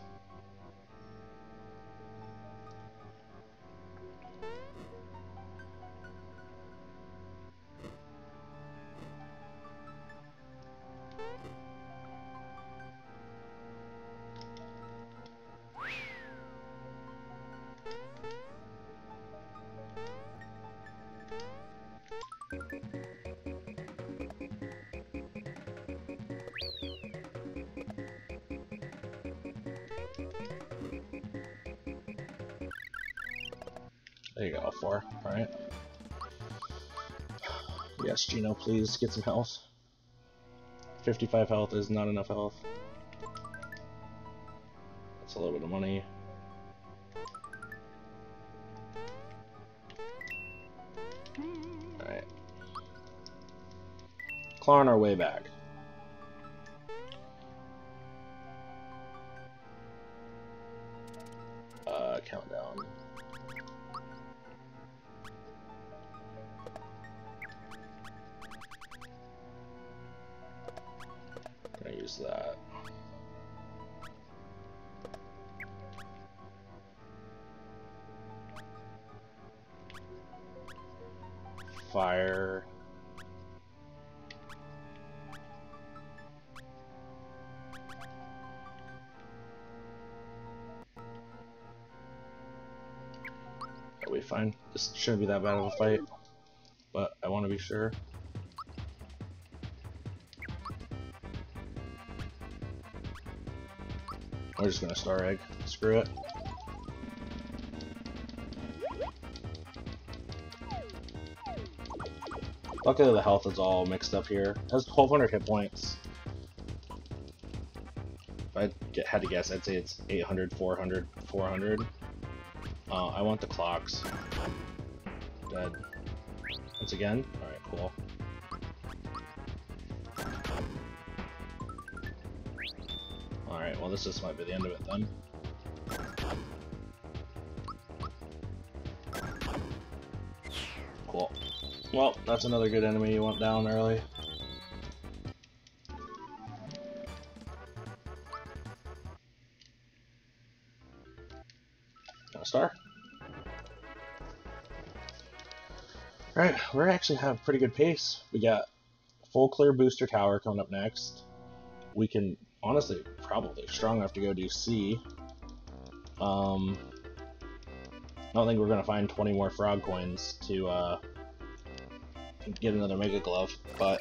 Please get some health. 55 health is not enough health. That's a little bit of money. Alright. Clawing our way back. Shouldn't be that bad of a fight, but I want to be sure. We're just gonna star egg. Screw it. Luckily the health is all mixed up here. It has 1200 hit points. If I had to guess, I'd say it's 800, 400, 400. Uh, I want the clocks. Dead. Once again? Alright, cool. Alright, well this just might be the end of it then. Cool. Well, that's another good enemy you want down early. Actually have pretty good pace. We got full clear booster tower coming up next. We can honestly probably strong enough to go do C. Um, I don't think we're gonna find 20 more frog coins to uh, get another Mega Glove, but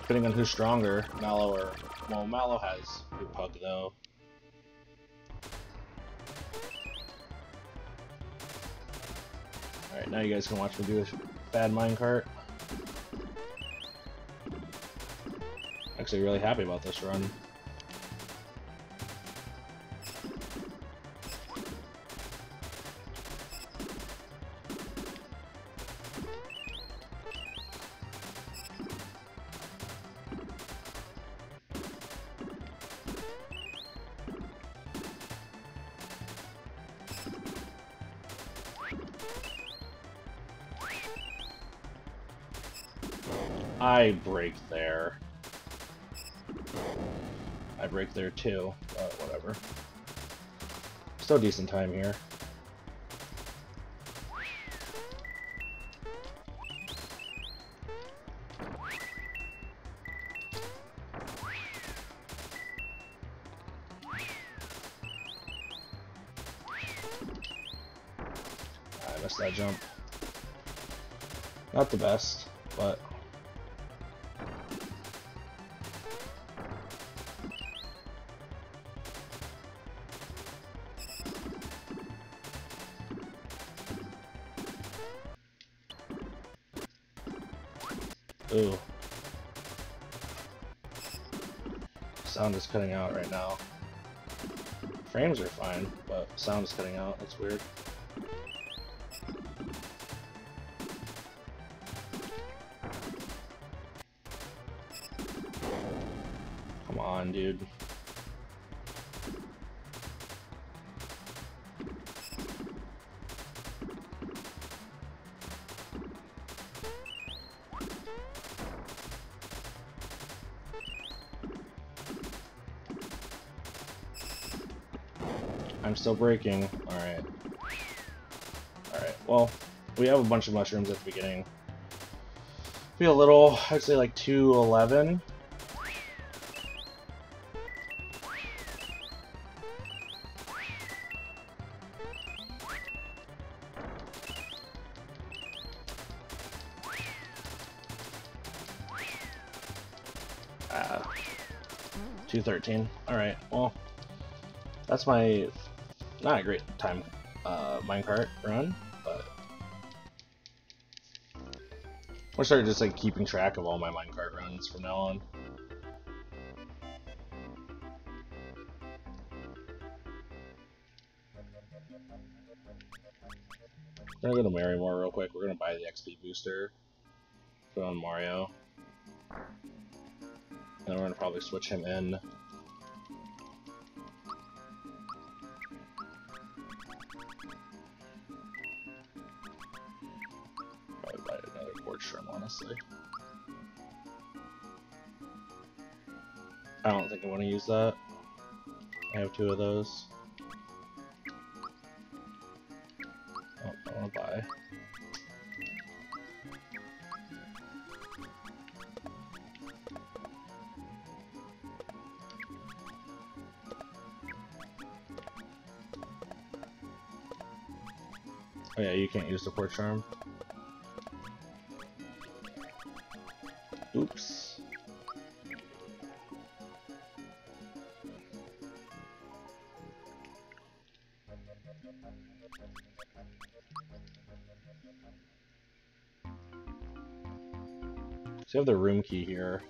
depending on who's stronger, Mallow or well, Mallow has Group Hug though. Alright, now you guys can watch me do a bad minecart. Actually really happy about this run. I break there. I break there too, but whatever. Still decent time here. Sound is cutting out. That's weird. Still breaking. Alright. Alright, well, we have a bunch of mushrooms at the beginning. Be a little, I'd say like 211. Ah, 213. Alright, well, that's my not a great time uh, minecart run, but I'll start just like keeping track of all my minecart runs from now on. I'm gonna go to Marrymore real quick. We're gonna buy the XP booster. On Mario. And we're gonna probably switch him in. Two of those. Oh, I to buy. Oh yeah, you can't use the Quartz Charm. So you have the room key here.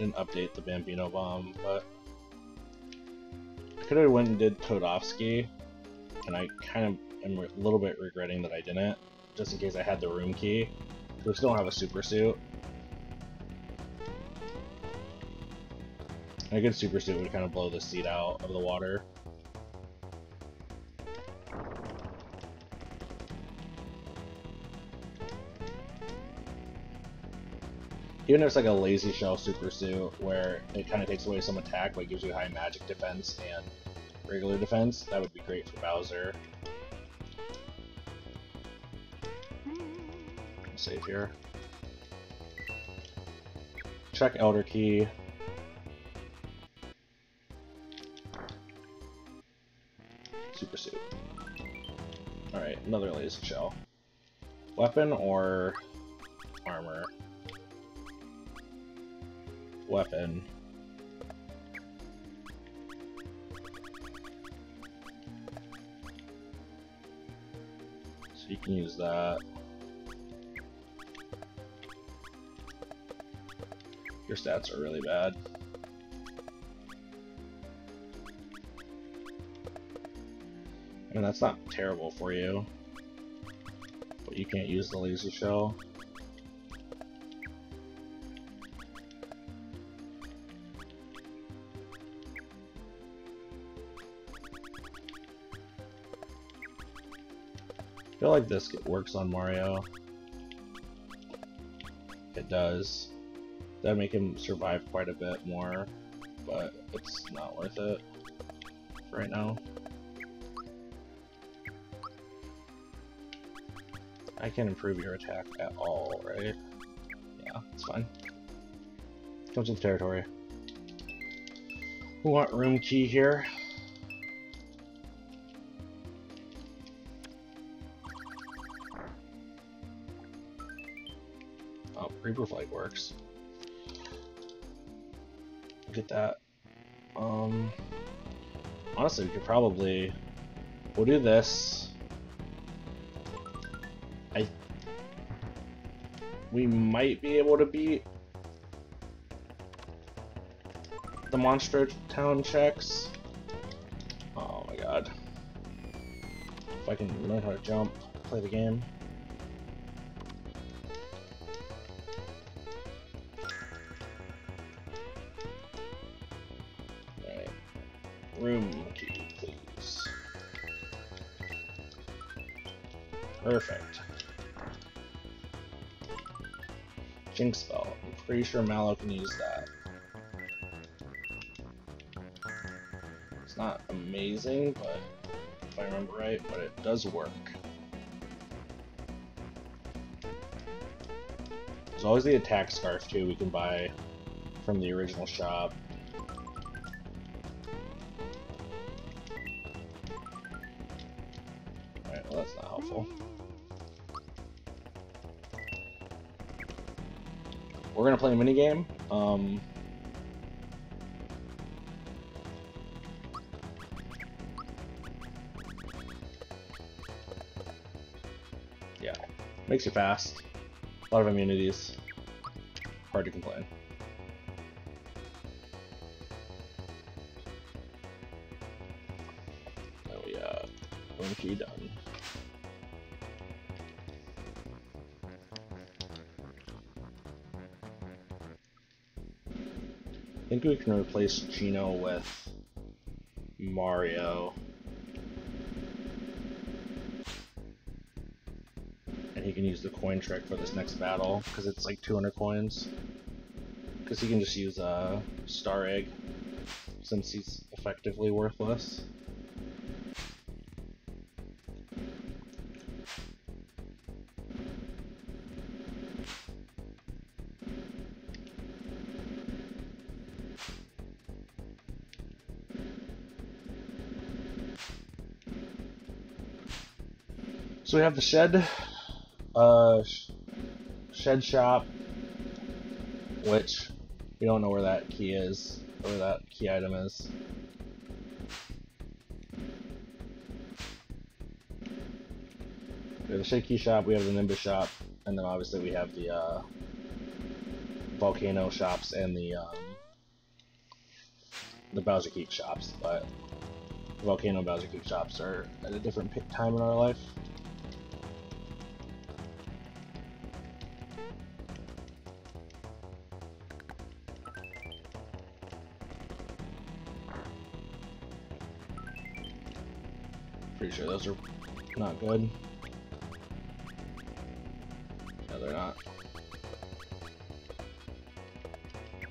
Didn't update the Bambino bomb, but I could have went and did Toadofsky, and I kind of am a little bit regretting that I didn't, just in case I had the room key. We still don't have a super suit. And a good super suit would kind of blow the seat out of the water. Even if it's like a lazy shell super suit where it kind of takes away some attack but gives you high magic defense and regular defense, that would be great for Bowser. Save here. Check Elder Key. Super suit. Alright, another lazy shell. Weapon or Weapon. So you can use that. Your stats are really bad. I mean, that's not terrible for you. But you can't use the lazy shell. Like this works on Mario. It does. That'd make him survive quite a bit more, but it's not worth it right now. I can improve your attack at all, right? Yeah, it's fine. Comes with territory. We want room key here. Reaper Flight works. Get that. Um, honestly, we could probably... We'll do this. I we might be able to beat the Monstro Town checks. Oh my god. If I can learn how to jump, play the game. Pretty sure Mallow can use that. It's not amazing, but if I remember right, but it does work. There's always the attack scarf too we can buy from the original shop. Gonna play a minigame. Um, yeah, makes you fast. A lot of immunities. Hard to complain. Can replace Geno with Mario. And he can use the coin trick for this next battle, because it's like 200 coins. Because he can just use a uh, Star Egg, since he's effectively worthless. So we have the shed, uh, shed shop, which we don't know where that key is, or where that key item is. We have the shed key shop, we have the Nimbus shop, and then obviously we have the uh, volcano shops and the um, the Bowser Keep shops, but the volcano Bowser Keep shops are at a different time in our life. Sure those are not good. No, they're not.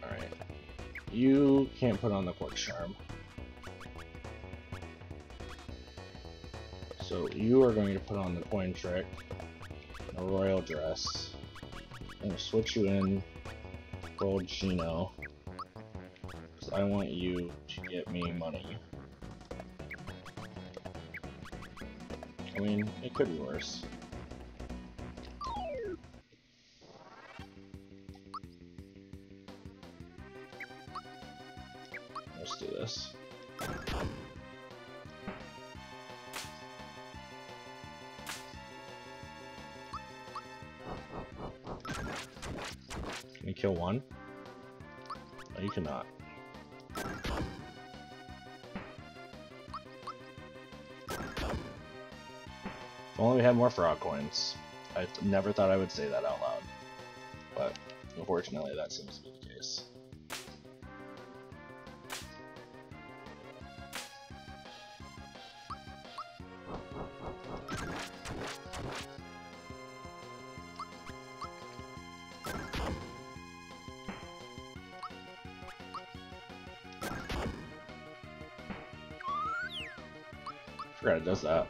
Alright. You can't put on the Quartz Charm. So you are going to put on the coin trick, a royal dress. I'm going to switch you in gold. Because I want you to get me money. I mean, it could be worse. Frog coins. I never thought I would say that out loud. But unfortunately that seems to be the case. Forgot it does that.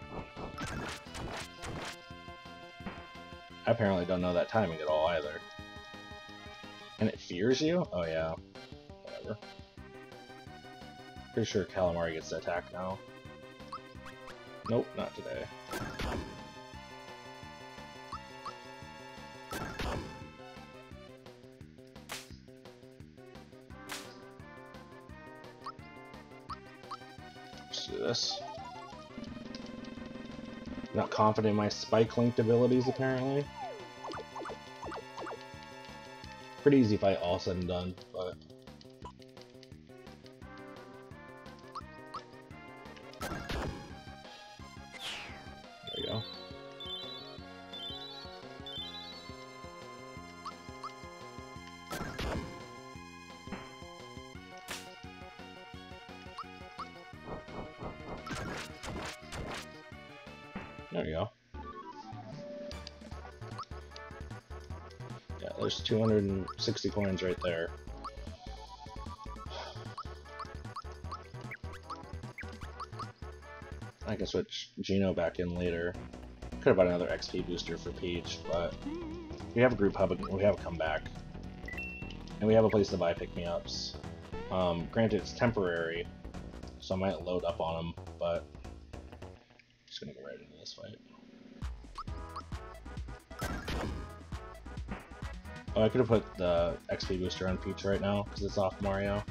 Apparently don't know that timing at all either. And it fears you? Oh yeah. Whatever. Pretty sure Calamari gets to attack now. Nope, not today. Let's do this. Not confident in my spike linked abilities apparently. Pretty easy fight all said and done, 260 coins right there. I can switch Geno back in later. Could have bought another XP booster for Peach, but we have a group hug, we have a comeback. And we have a place to buy pick-me-ups. Um, granted, it's temporary, so I might load up on them, I could have put the XP booster on Peach right now, because it's off Mario.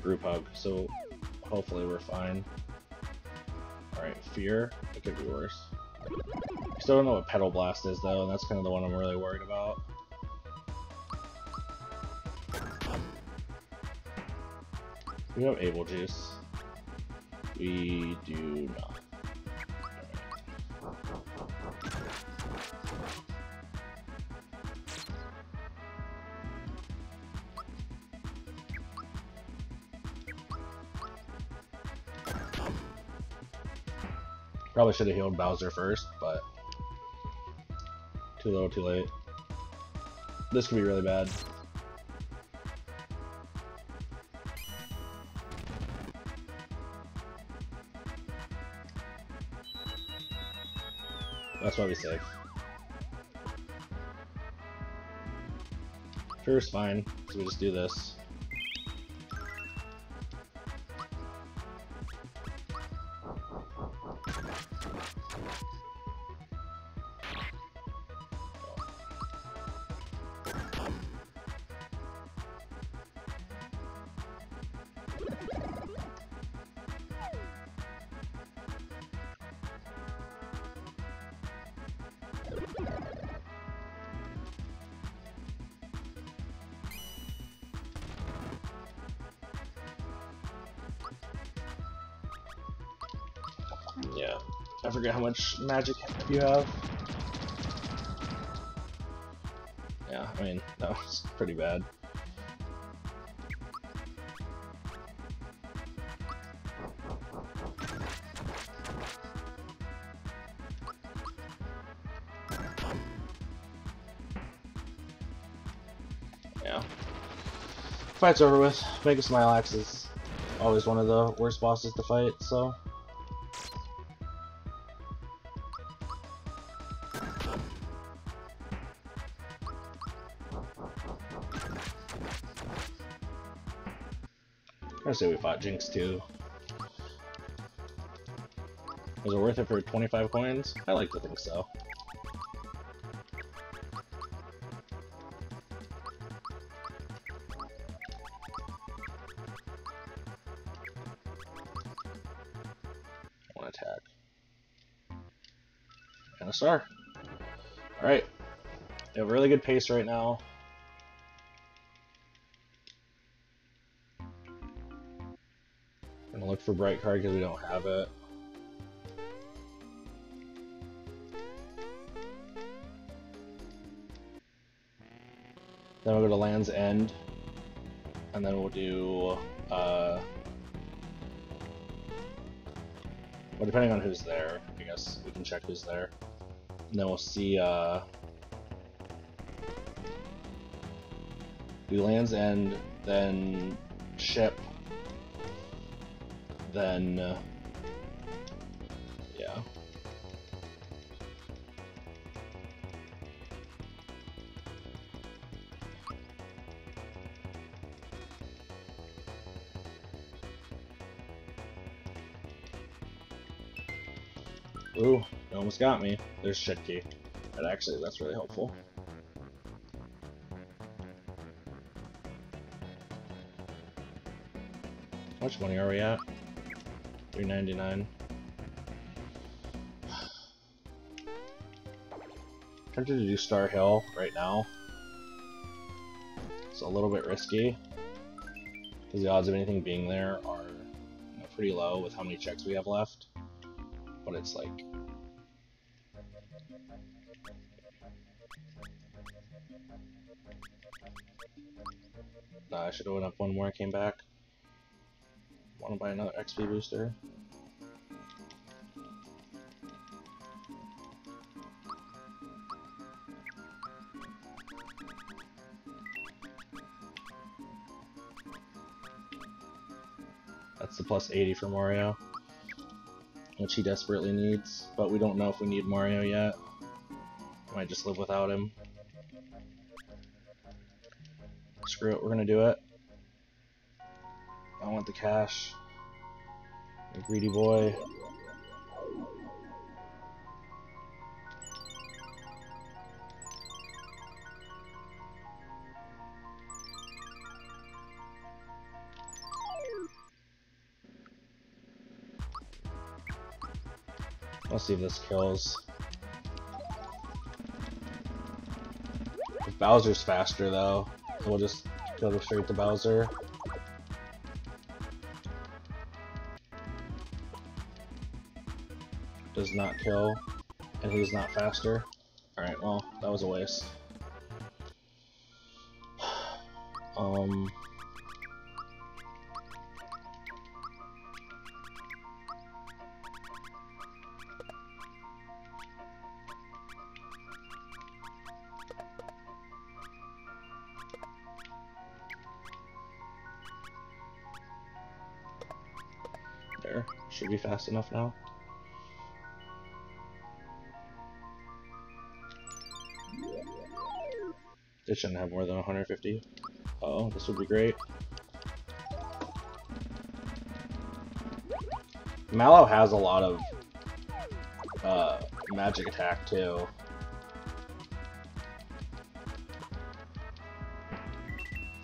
Group hug, so hopefully we're fine. Alright, fear. It could be worse. I still don't know what Petal Blast is though, and that's kind of the one I'm really worried about. We have Able Juice. We do not. Probably should have healed Bowser first, but too little, too late. This could be really bad. That's why we. Sure, it's fine, so we just do this. Magic you have. Yeah, I mean, that was pretty bad. Yeah. Fight's over with. Mega Smilax is always one of the worst bosses to fight, so... say we fought Jinx too. Was it worth it for 25 coins? I like to think so. One attack. And a star. Alright. We have a really good pace right now. Bright card because we don't have it. Then we'll go to Land's End, and then we'll do, uh, well, depending on who's there, I guess we can check who's there. And then we'll see, uh, do Land's End, then ship, then uh, yeah. Ooh, it almost got me. There's Shed Key. Actually, that's really helpful. How much money are we at? 399. Tempted to do Star Hill right now. It's a little bit risky. Because the odds of anything being there are you know, pretty low with how many checks we have left. But it's like... Nah, I should have went up one more and came back. Want to buy another XP booster? Plus 80 for Mario, which he desperately needs, but we don't know if we need Mario yet. Might just live without him. Screw it, we're gonna do it. I want the cash. The greedy boy. See if this kills. If Bowser's faster though, we'll just go straight to Bowser. Does not kill, and he's not faster. Alright, well, that was a waste. *sighs* Um... fast enough now. It shouldn't have more than 150. Uh oh, this would be great. Mallow has a lot of uh, magic attack too.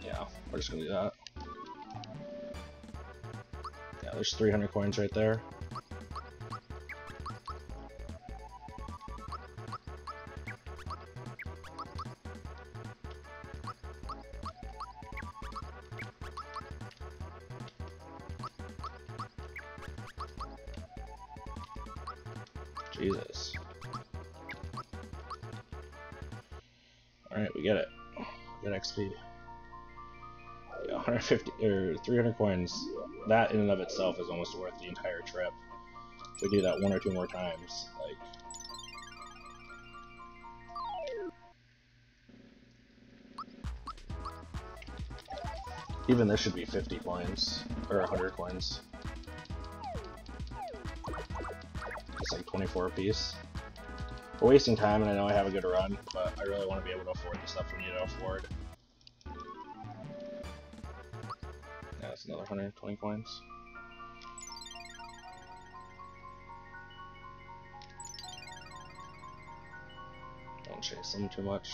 Yeah, we're just gonna do that. Yeah, there's 300 coins right there. Fifty or 300 coins, that in and of itself is almost worth the entire trip. If we do that one or two more times, like. Even this should be 50 coins, or 100 coins. It's like 24 a piece. We're wasting time, and I know I have a good run, but I really want to be able to afford the stuff we need to afford. 120 coins. Don't chase them too much.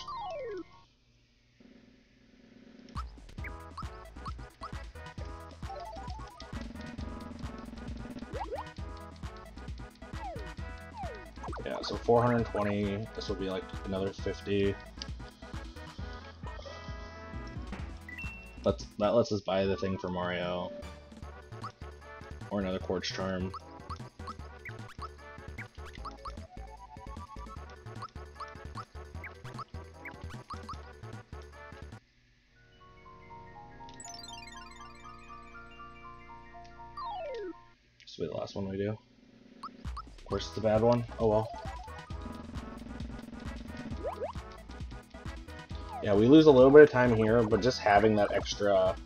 Yeah, so 420, this will be like another 50. Let's, that lets us buy the thing for Mario. Or another Quartz Charm. This will be the last one we do. Of course it's a bad one. Oh well. Yeah, we lose a little bit of time here, but just having that extra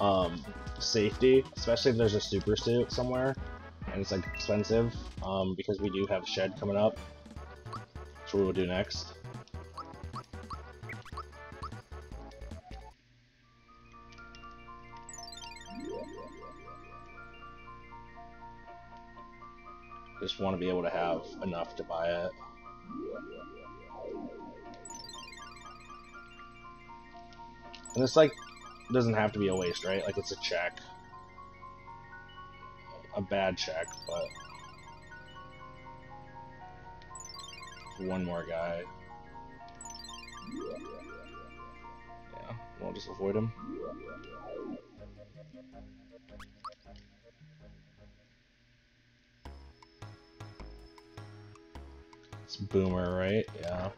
um, safety, especially if there's a super suit somewhere, and it's like expensive, um, because we do have Shed coming up, which we will do next. Just want to be able to have enough to buy it. And it's like, doesn't have to be a waste, right? Like it's a check. A bad check, but... One more guy. Yeah, we'll just avoid him. It's Boomer, right? Yeah.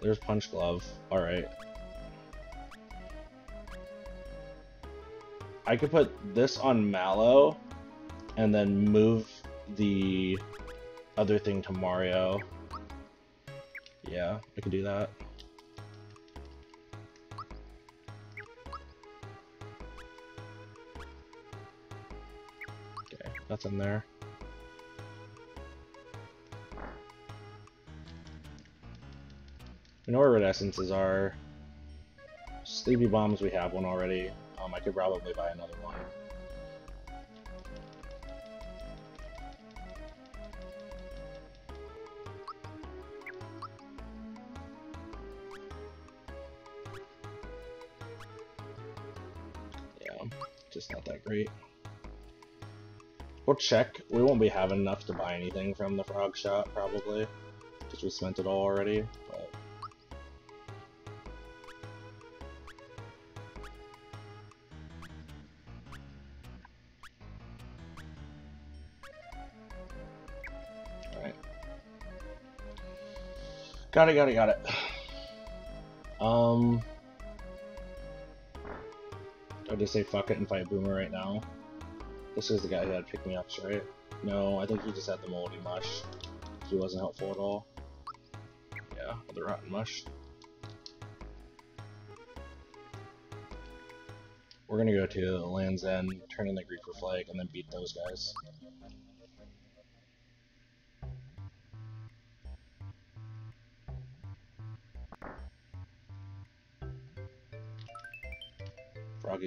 There's Punch Glove. Alright. I could put this on Mallow and then move the other thing to Mario. Yeah, I could do that. Okay, that's in there. We know where red essences are. Sleepy bombs, we have one already. Um, I could probably buy another one. Yeah, just not that great. We'll check. We won't be having enough to buy anything from the frog shop, probably. Because we spent it all already. Got it, got it, got it. Um... I just say fuck it and fight Boomer right now. This is the guy who had pick me ups, right? No, I think he just had the moldy mush. He wasn't helpful at all. Yeah, the rotten mush. We're gonna go to Land's End, turn in the Griefer flag, and then beat those guys.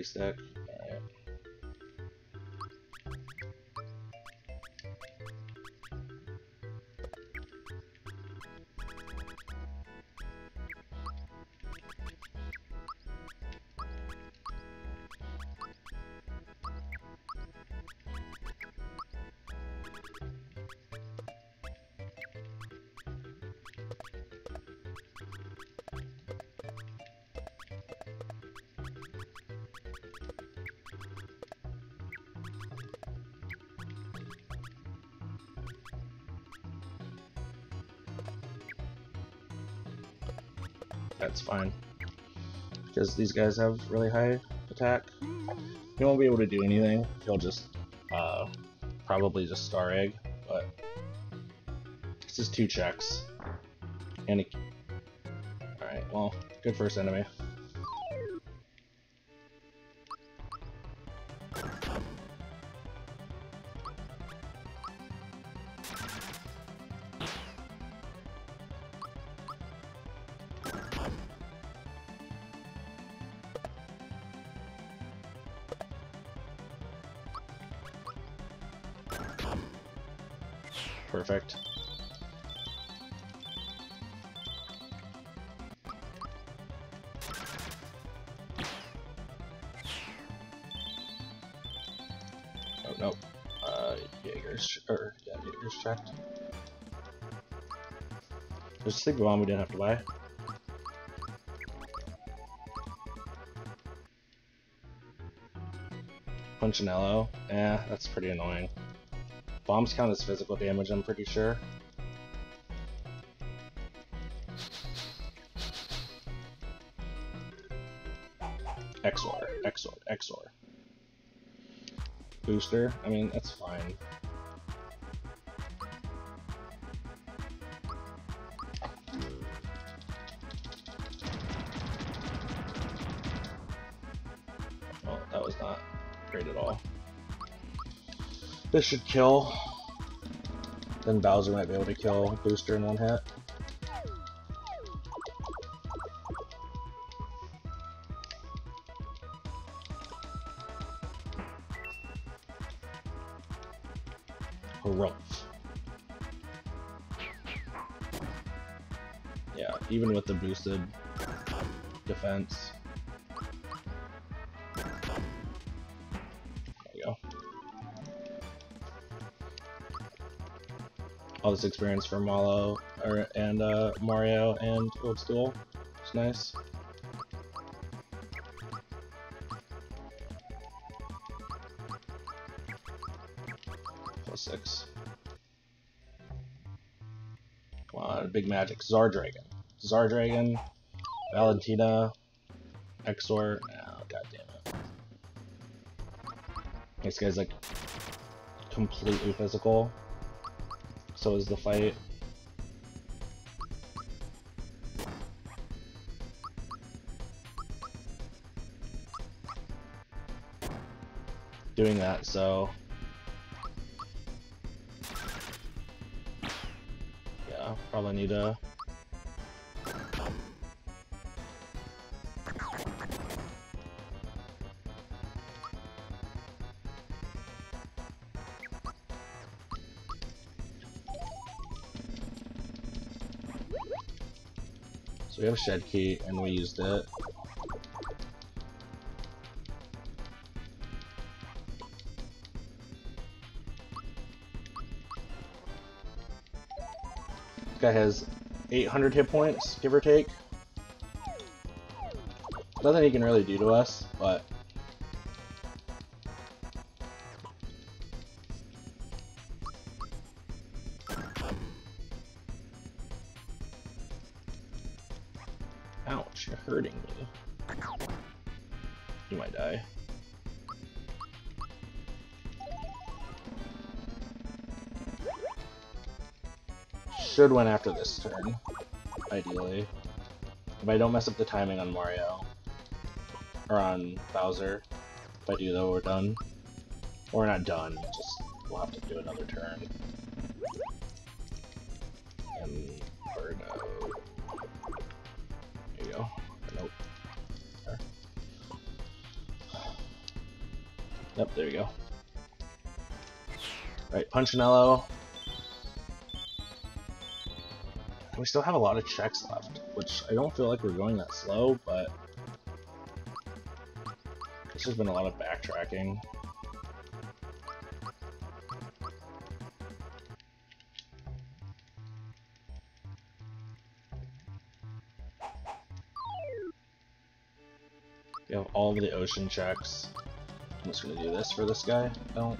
Froggy Because these guys have really high attack. He won't be able to do anything. He'll just uh, probably just Star Egg, but it's just two checks. And he... Alright, well, good first enemy. A Sleepy Bomb we didn't have to buy. Punchinello. Eh, that's pretty annoying. Bombs count as physical damage, I'm pretty sure. XOR, XOR, XOR. Booster, I mean, that's fine. This should kill. Then Bowser might be able to kill Booster in one hit. Harumph. Yeah, even with the boosted defense. This experience for Mallow or, and uh, Mario and Old School. It's nice. Plus six. Come on, big magic. Czar Dragon. Zardragon, Valentina, Exor. Oh, god damn it. This guy's like completely physical. So is the fight. Doing that, so yeah, probably need to we have a shed key and we used it. This guy has 800 hit points, give or take. Nothing he can really do to us, but Should win after this turn, ideally. If I don't mess up the timing on Mario. Or on Bowser. If I do though, we're done. Or we're not done, just we'll have to do another turn. And Birdo. There you go. Nope. There. Yep, there you go. Right, Punchinello. Still have a lot of checks left, which I don't feel like we're going that slow, but this has been a lot of backtracking. You have all of the ocean checks. I'm just gonna do this for this guy. Don't.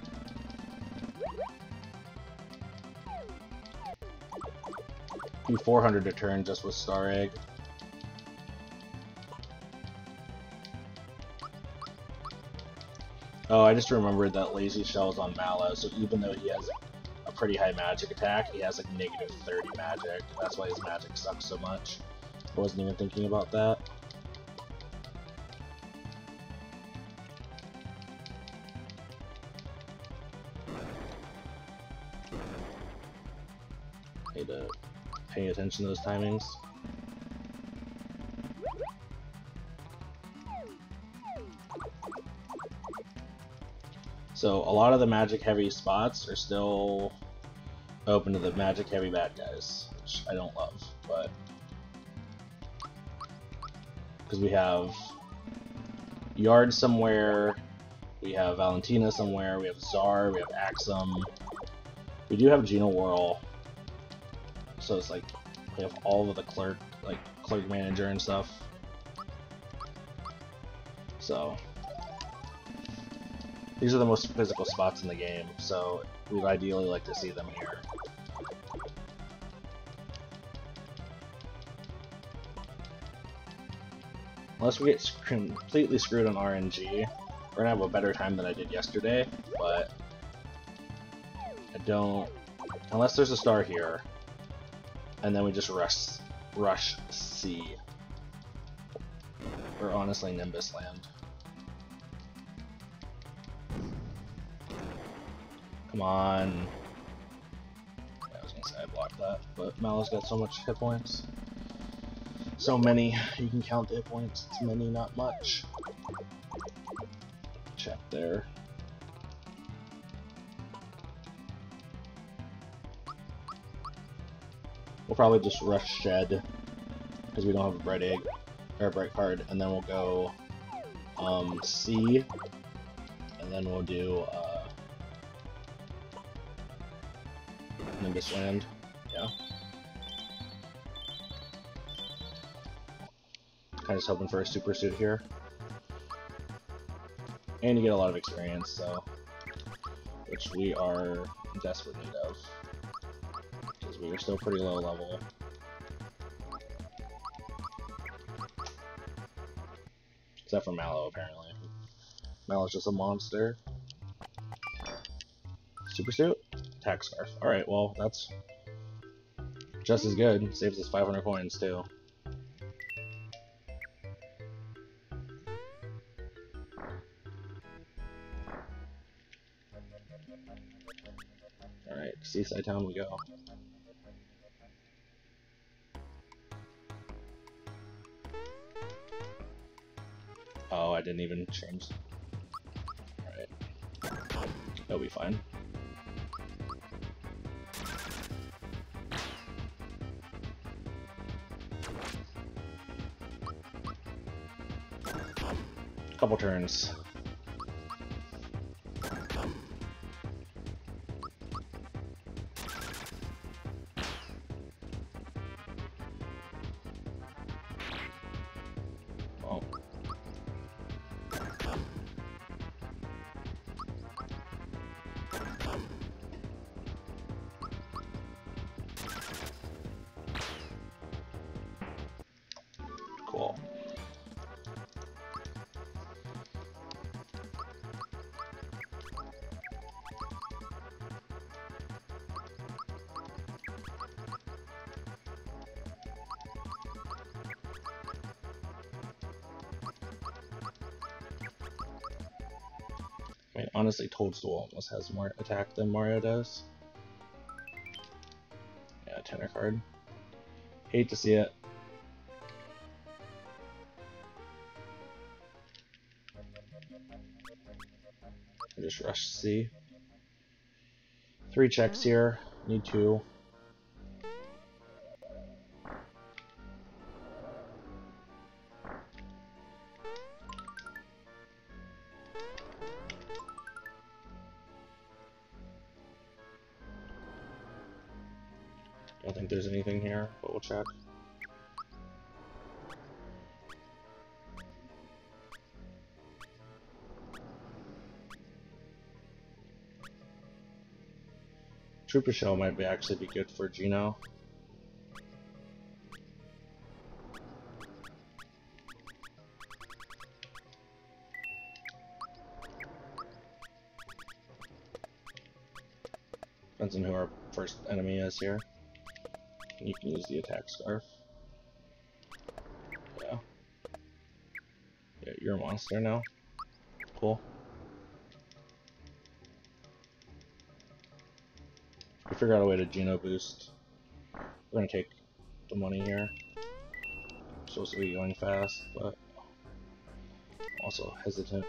Do 400 to turn just with Star Egg. Oh, I just remembered that Lazy Shell's on Mallow, so even though he has a pretty high magic attack, he has like negative 30 magic. That's why his magic sucks so much. I wasn't even thinking about that. Attention those timings. So a lot of the magic heavy spots are still open to the magic heavy bad guys, which I don't love, but because we have Yard somewhere, we have Valentina somewhere, we have Czar, we have Axem, we do have Geno Whirl, so it's like we have all of the clerk, like clerk manager and stuff. So these are the most physical spots in the game, so we'd ideally like to see them here. Unless we get completely screwed on RNG, we're gonna have a better time than I did yesterday, but I don't... Unless there's a star here, and then we just rush, rush C. Or honestly, Nimbus Land. Come on. Yeah, I was gonna say I blocked that, but Mallow's got so much hit points. So many. You can count the hit points. It's many, not much. Check there. We'll probably just rush Shed because we don't have a bright egg or a bright card, and then we'll go um, C, and then we'll do uh, Nimbus Land. Yeah. Kind of just hoping for a super suit here. And you get a lot of experience, so which we are desperate need of are still pretty low level. Except for Mallow, apparently. Mallow's just a monster. Super Suit? Attack Scarf. Alright, well, that's just as good. Saves us 500 coins, too. Alright, Seaside Town we go. Didn't even change. That'll be fine. Couple turns. I Toadstool almost has more attack than Mario does. Yeah, tenor card. Hate to see it. I just rush C. Three checks oh. here. Need two. Troopa Shell might be actually be good for Geno. Depends on who our first enemy is here. You can use the attack scarf. Yeah. Yeah, you're a monster now. Cool. Figure out a way to Geno boost. We're gonna take the money here. supposed to be going fast, but also hesitant.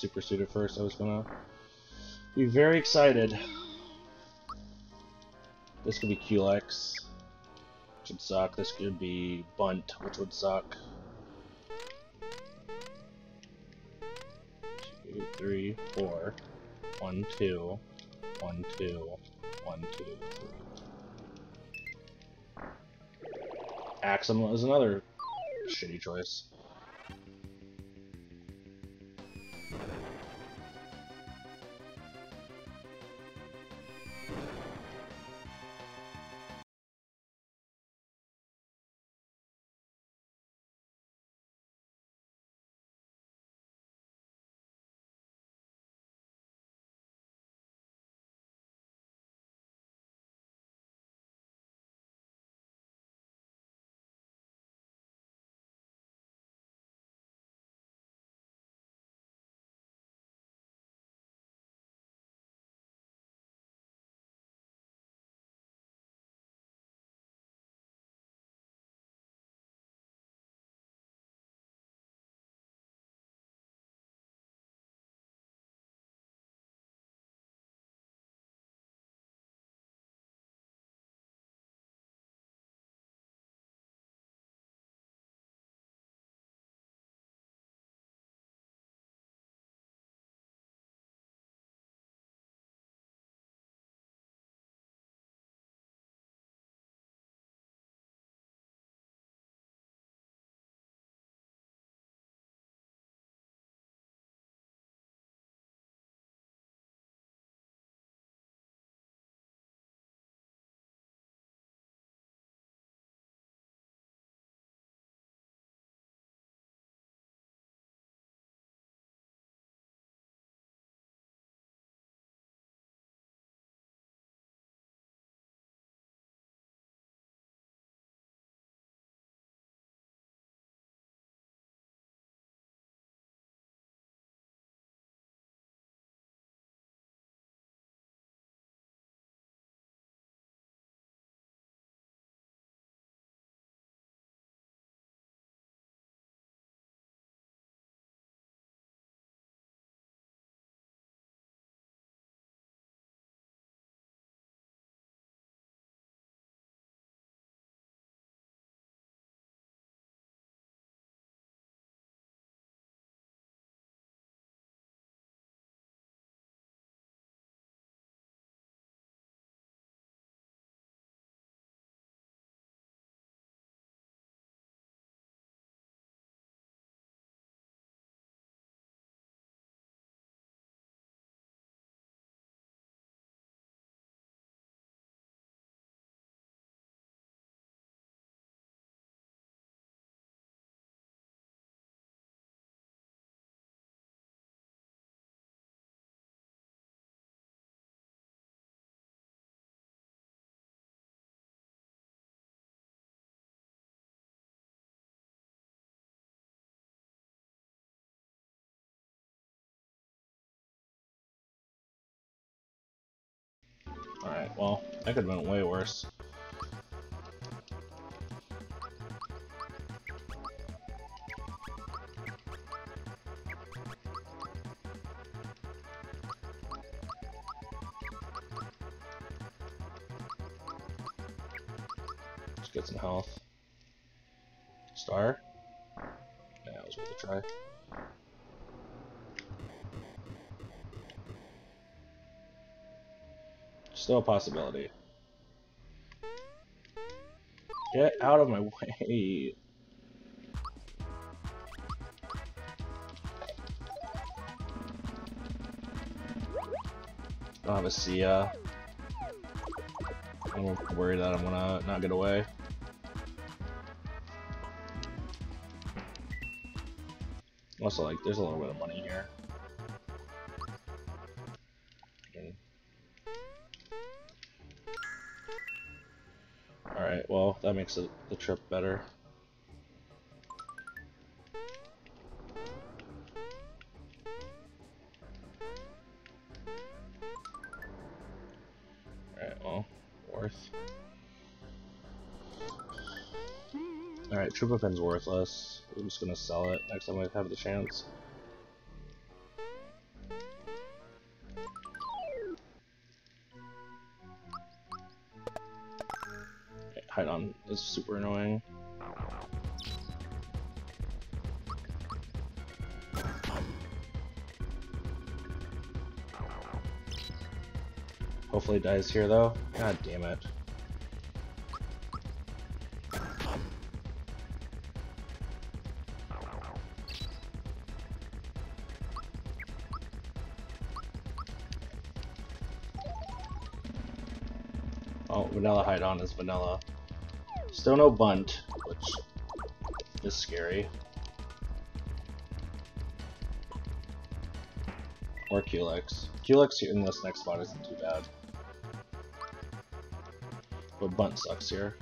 Super suit at first. I was gonna be very excited. This could be Culex, which would suck. This could be Bundt, which would suck. Two, three, four. One, two. One, two. One, two, three. Axem is another shitty choice. Alright, well, that could have been way worse. Just get some health. Star? Yeah, it was worth a try. Still a possibility. Get out of my way. I don't have a Sia. I'm worried that I'm gonna not get away. Also, like, there's a little bit of money here. That makes it, the trip better. Alright, well, worth. Alright, Troupofin's worthless. I'm just gonna sell it next time I have the chance. Hidon is super annoying. Hopefully dies here though. God damn it. Oh, vanilla Hidon is vanilla. Still no Bundt, which is scary. Or Culex. Culex in this next spot isn't too bad. But Bundt sucks here.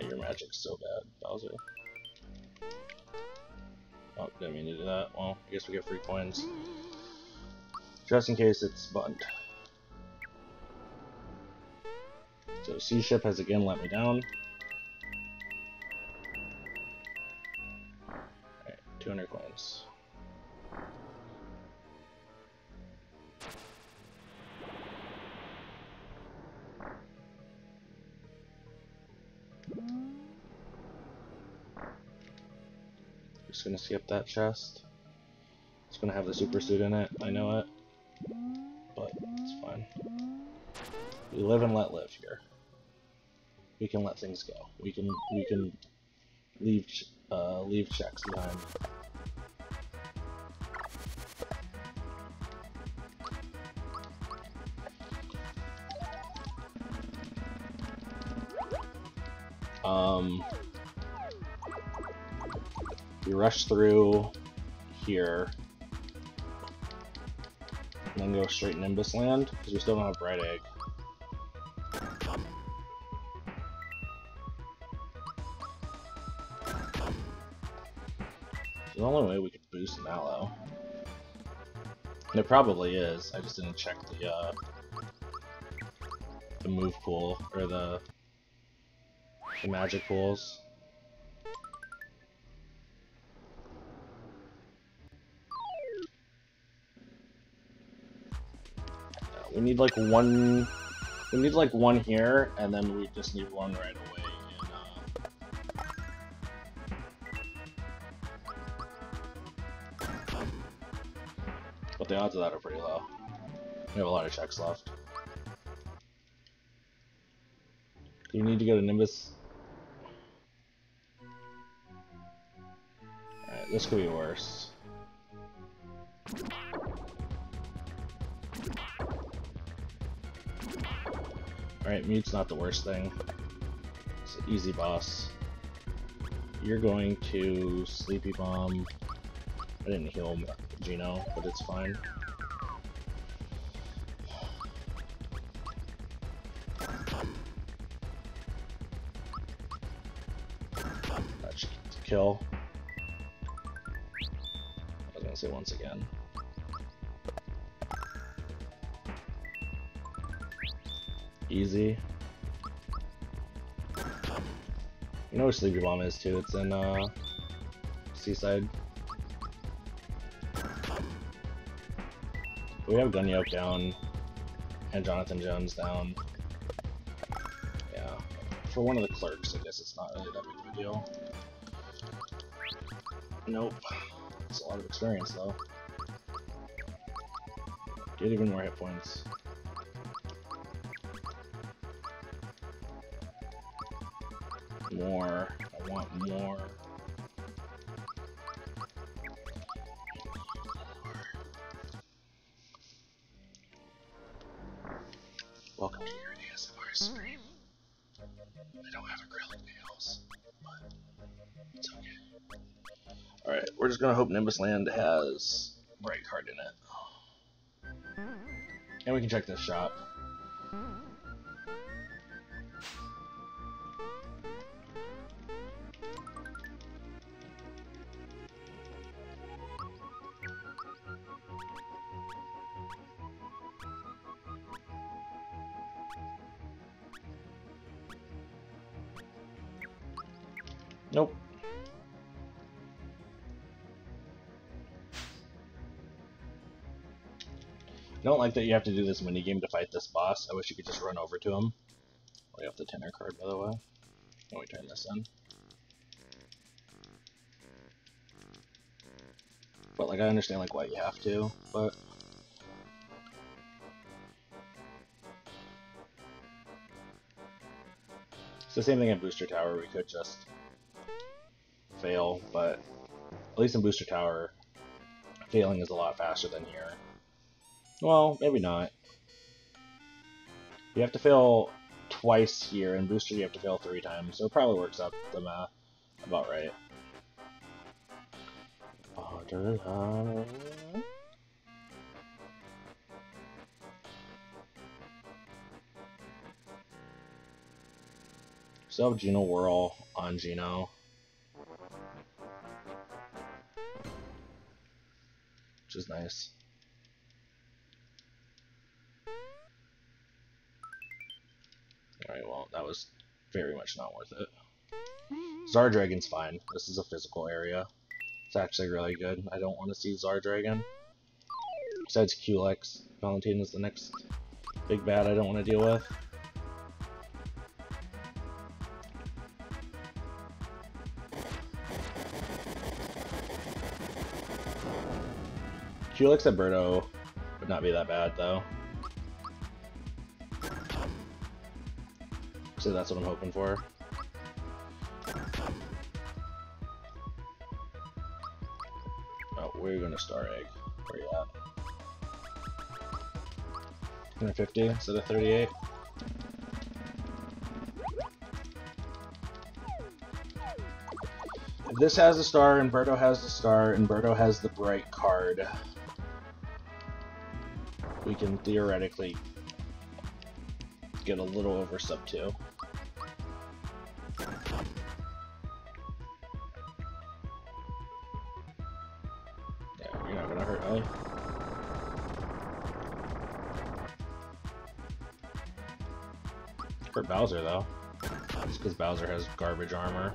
Your magic's so bad, Bowser. Oh, didn't mean to do that. Well, I guess we get free coins. Just in case it's Bundt. Sea Ship has again let me down. Alright, 200 coins. Just gonna skip that chest. It's gonna have the super suit in it, I know it. But it's fine. We live and let live here. We can let things go. We can we can leave uh, leave checks behind. Um, we rush through here, and then go straight Nimbus Land because we still don't have Bright Egg. Only way we could boost Mallow. And it probably is, I just didn't check the, uh, the move pool, or the, the magic pools. We need like one, we need like one here, and then we just need one right away. Odds of that are pretty low. We have a lot of checks left. Do you need to go to Nimbus? Alright, this could be worse. Alright, Mute's not the worst thing. It's an easy boss. You're going to Sleepy Bomb. I didn't heal Geno, but it's fine. That should kill. I was gonna say once again. Easy. You know where Sleepy Bomb is too, it's in uh, Seaside. We have Gunyolk down, and Jonathan Jones down. Yeah, for one of the clerks, I guess it's not really that big of a deal. Nope. It's a lot of experience though. Get even more hit points. More. I want more. Nimbus Land has Bright Card in it. And we can check this shop. That you have to do this minigame to fight this boss. I wish you could just run over to him. Oh, we have the tenor card, by the way. Let me turn this in. But, like, I understand, like, why you have to, but... It's the same thing in Booster Tower, we could just fail, but at least in Booster Tower, failing is a lot faster than here. Well, maybe not. You have to fail twice here, and Booster you have to fail three times, so it probably works out the math about right. So Geno Whirl on Geno. Which is nice. Very much not worth it. Czar Dragon's fine. This is a physical area. It's actually really good. I don't want to see Zardragon. Besides Culex, Valentine is the next big bad I don't want to deal with. Culex and Birdo would not be that bad, though. That's what I'm hoping for. Oh, we're gonna star egg. Where you at? 150 instead of 38. If this has a star and has the star and has the bright card, we can theoretically get a little over sub 2. Bowser though. Just because Bowser has garbage armor.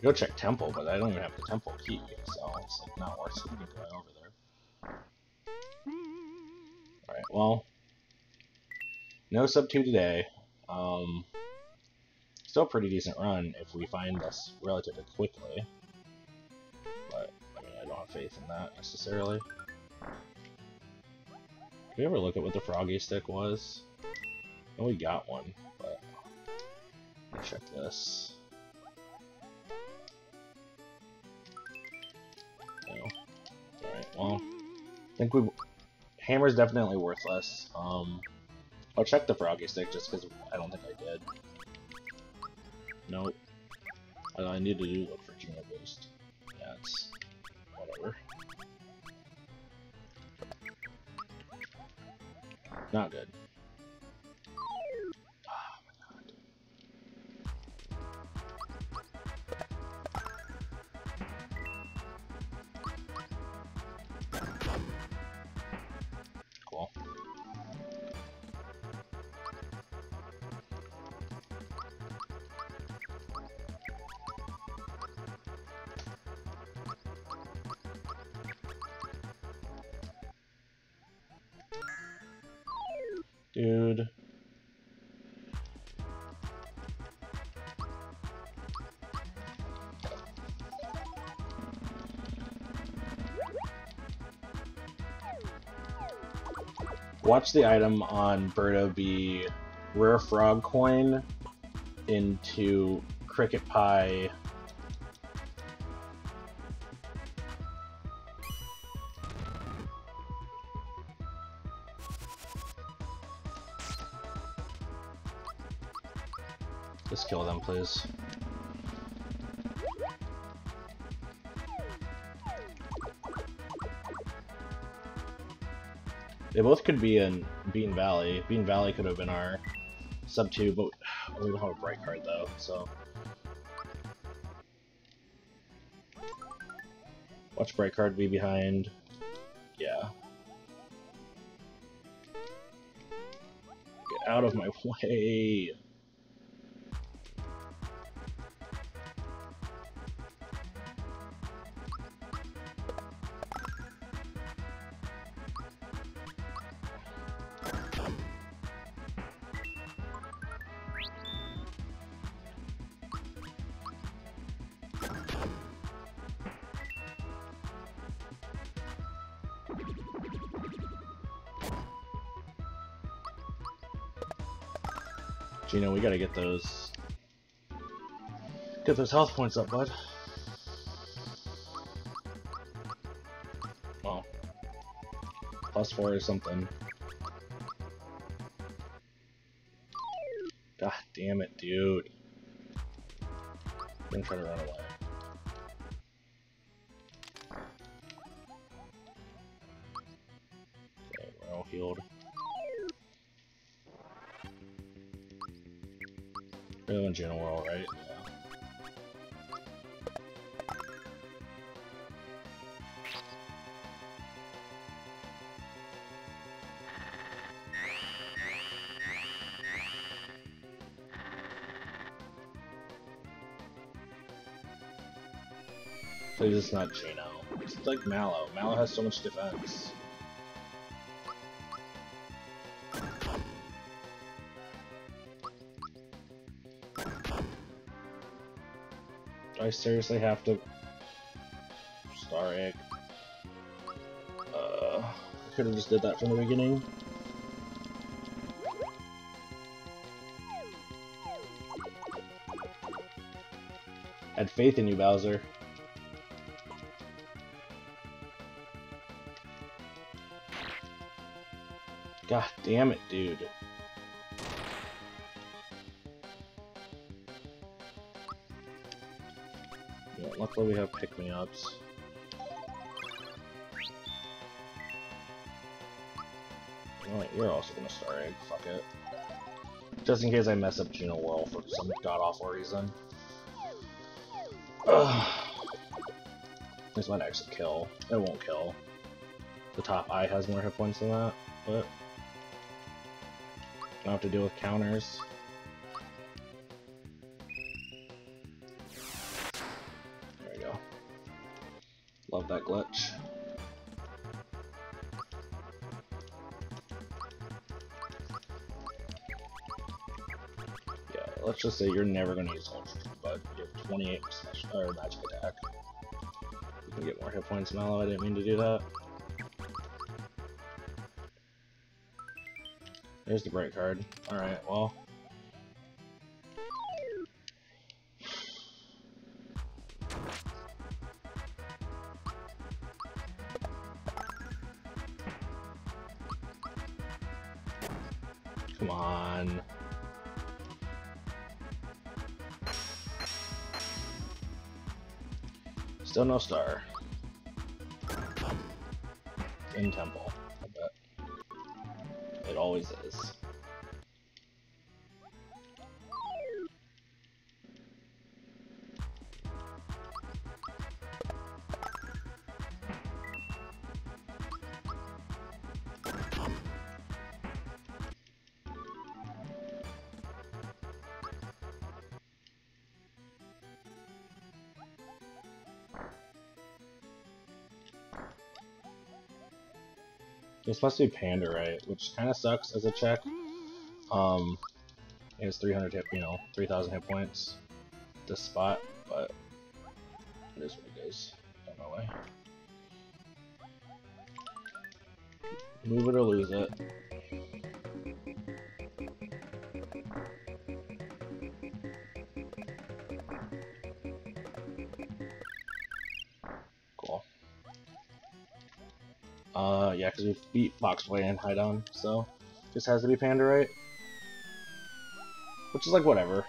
go check temple, but I don't even have the temple key, so it's like not worth it going over there. Alright, well, no sub 2 today. Um, still a pretty decent run if we find this relatively quickly. But, I mean, I don't have faith in that necessarily. We ever look at what the froggy stick was? Oh, we got one, but... Check this. well, I think we hammer's definitely worthless. Um, I'll check the froggy stick just because I don't think I did. Nope. I, I need to do look Watch the item on Birdo be rare frog coin into cricket pie Just kill them, please. They both could be in Bean Valley. Bean Valley could have been our sub 2, but we don't have a bright card though, so... Watch bright card be behind. Yeah. Get out of my *laughs* way! We gotta get those... Get those health points up, bud. Well, plus four or something. God damn it, dude. I'm gonna try to run away. Please, it's not Geno. It's like Mallow. Mallow has so much defense. Do I seriously have to... Star Egg. Uh, I could have just did that from the beginning. Had faith in you, Bowser. God damn it, dude. Yeah, luckily we have pick-me-ups. Alright, you're also gonna star egg, fuck it. Just in case I mess up Geno Whirl for some god-awful reason. Ugh. This might actually kill. It won't kill. The top eye has more hit points than that, but... Don't have to deal with counters. There we go. Love that glitch. Yeah, let's just say you're never gonna use Ultra, but you have 28 special, or magic attack. You can get more hit points, Mallow. I didn't mean to do that. There's the bright card. Alright, well. Come on. Still no star. It's supposed to be Panda, right? Which kind of sucks as a check. Um, it has 300 hit, you know, 3,000 hit points. This spot, but it is what it is. Don't. Move it or lose it. Beat Boxplay and Hidon, so just has to be Pandorite. Which is like whatever.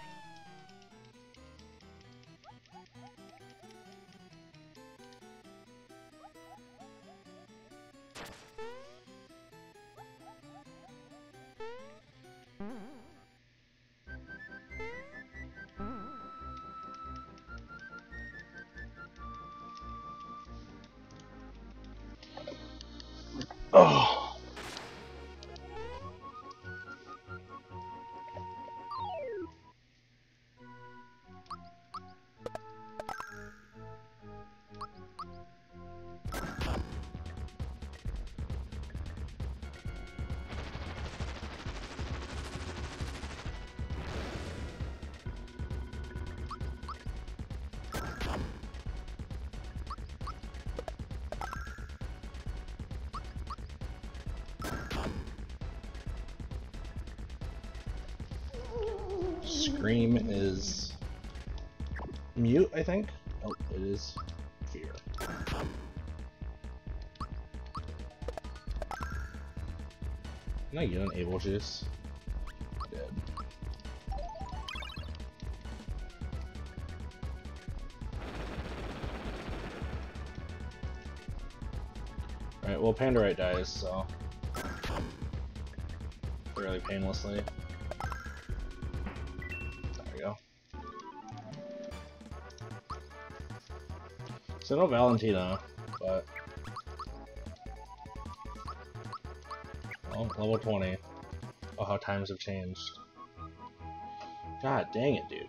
Mute, I think. Oh, it is fear. Can I get an able juice? Dead. Alright, well Pandorite dies, so fairly painlessly. So no Valentina, but well, level 20. Oh, how times have changed. God dang it, dude.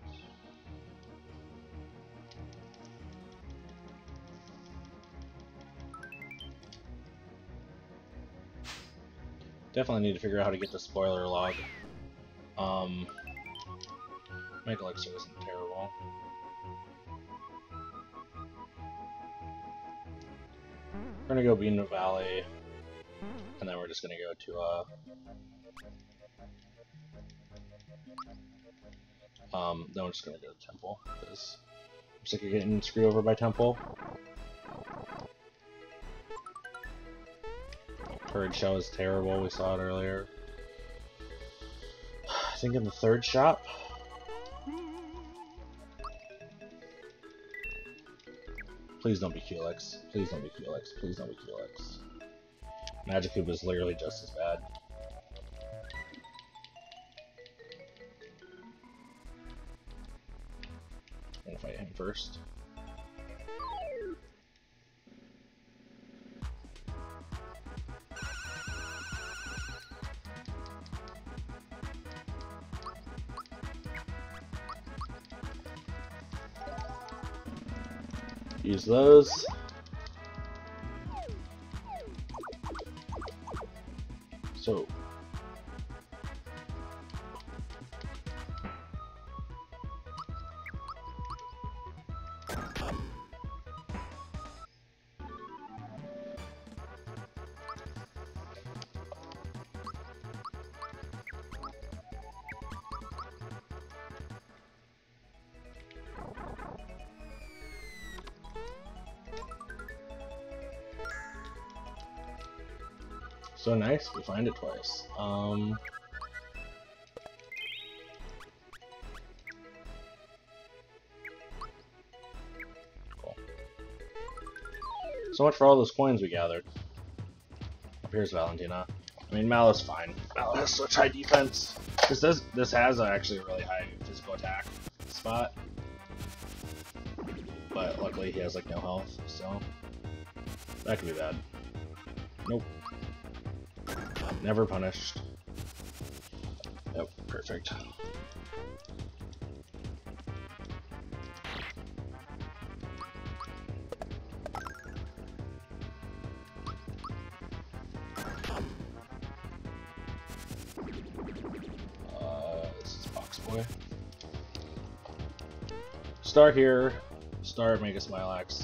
Definitely need to figure out how to get the spoiler log. Um, Mega Elixir isn't terrible. We're gonna go Bean Valley, and then we're just gonna go to uh, um, then we're just gonna go to Temple because I'm sick of getting screwed over by Temple. Third shell is terrible. We saw it earlier. *sighs* I think in the third shop. Please don't be Helix. Please don't be Helix. Please don't be Helix. Magikoopa is literally just as bad. I'm gonna fight him first. Those. So nice, we find it twice. Um, cool. So much for all those coins we gathered. Up here's Valentina. I mean, Mal is fine. Mal has such high defense. This does, this has actually a really high physical attack spot. But luckily he has like no health, so that could be bad. Nope never punished. Yep, perfect. Uh, this is Box Boy. Star here. Star Mega Smilax.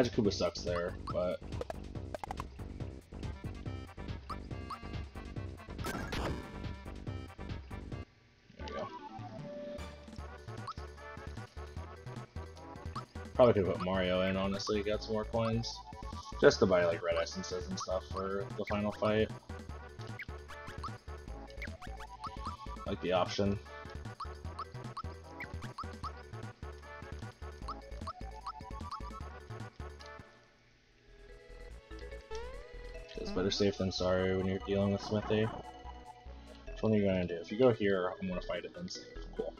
Like Magikoopa sucks there, but there go. Probably could put Mario in, honestly, get some more coins. Just to buy like red essences and stuff for the final fight. Like the option. Better safe than sorry when you're dealing with Smithy. Which one are you gonna do? If you go here, I'm gonna fight it then safe. Cool.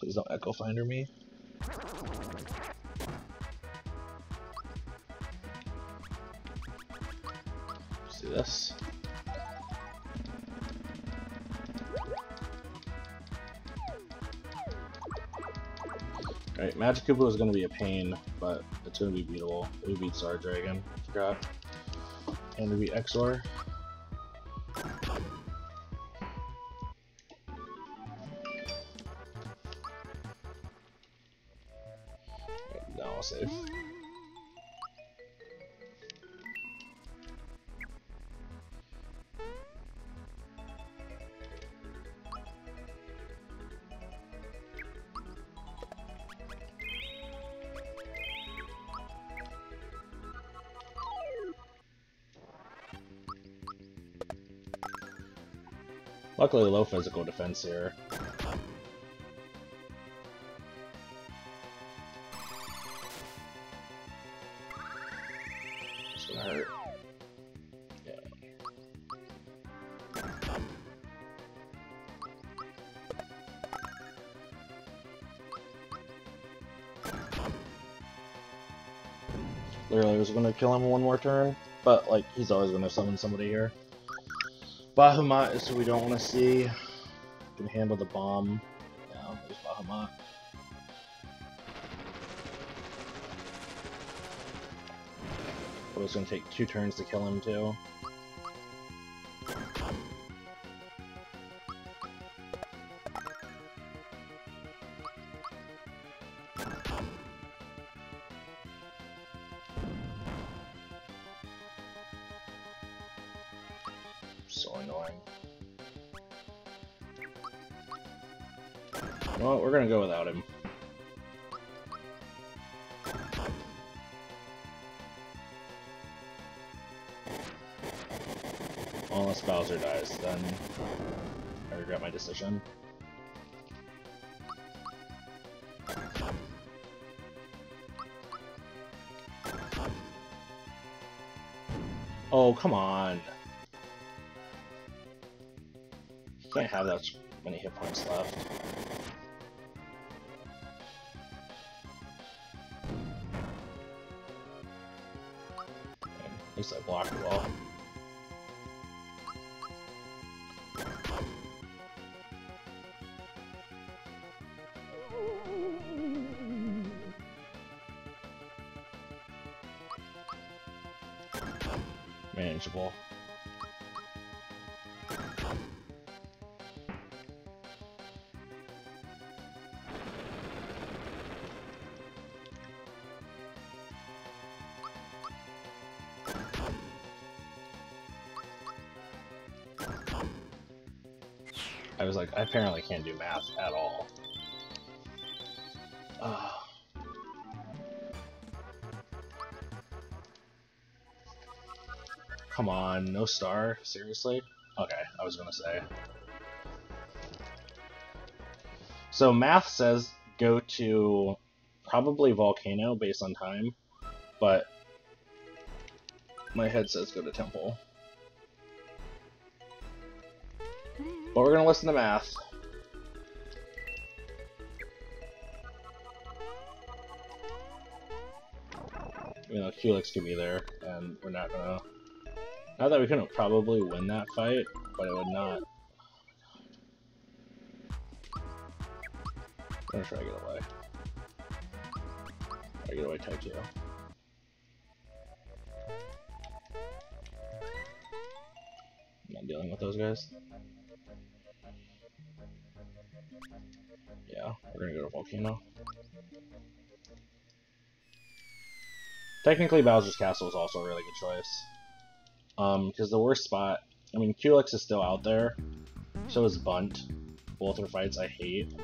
Please don't Echo Finder me. Let's do this. Alright, Magikoopa is going to be a pain, but it's to be beatable. We beat Czar Dragon. Forgot. And we beat Exor. Luckily, low physical defense here. It's gonna hurt. Yeah. Literally was gonna kill him one more turn, but like he's always gonna summon somebody here. Bahamut is who we don't want to see. Can handle the bomb. Yeah, there's Bahamut. It's gonna take two turns to kill him too. Then I regret my decision. Oh, come on. Can't have that many hit points left. Apparently can't do math at all. Come on, no star? Seriously? Okay, I was gonna say. So math says go to probably Volcano based on time, but my head says go to Temple. But we're gonna listen to math. You know, Helix could be there, and we're not gonna. Not that we couldn't probably win that fight, but it would not. I'm gonna try to get away. To get away type to Volcano. Technically, Bowser's Castle is also a really good choice. Um, because the worst spot, I mean, Culex is still out there, so is Bundt. Both are fights I hate.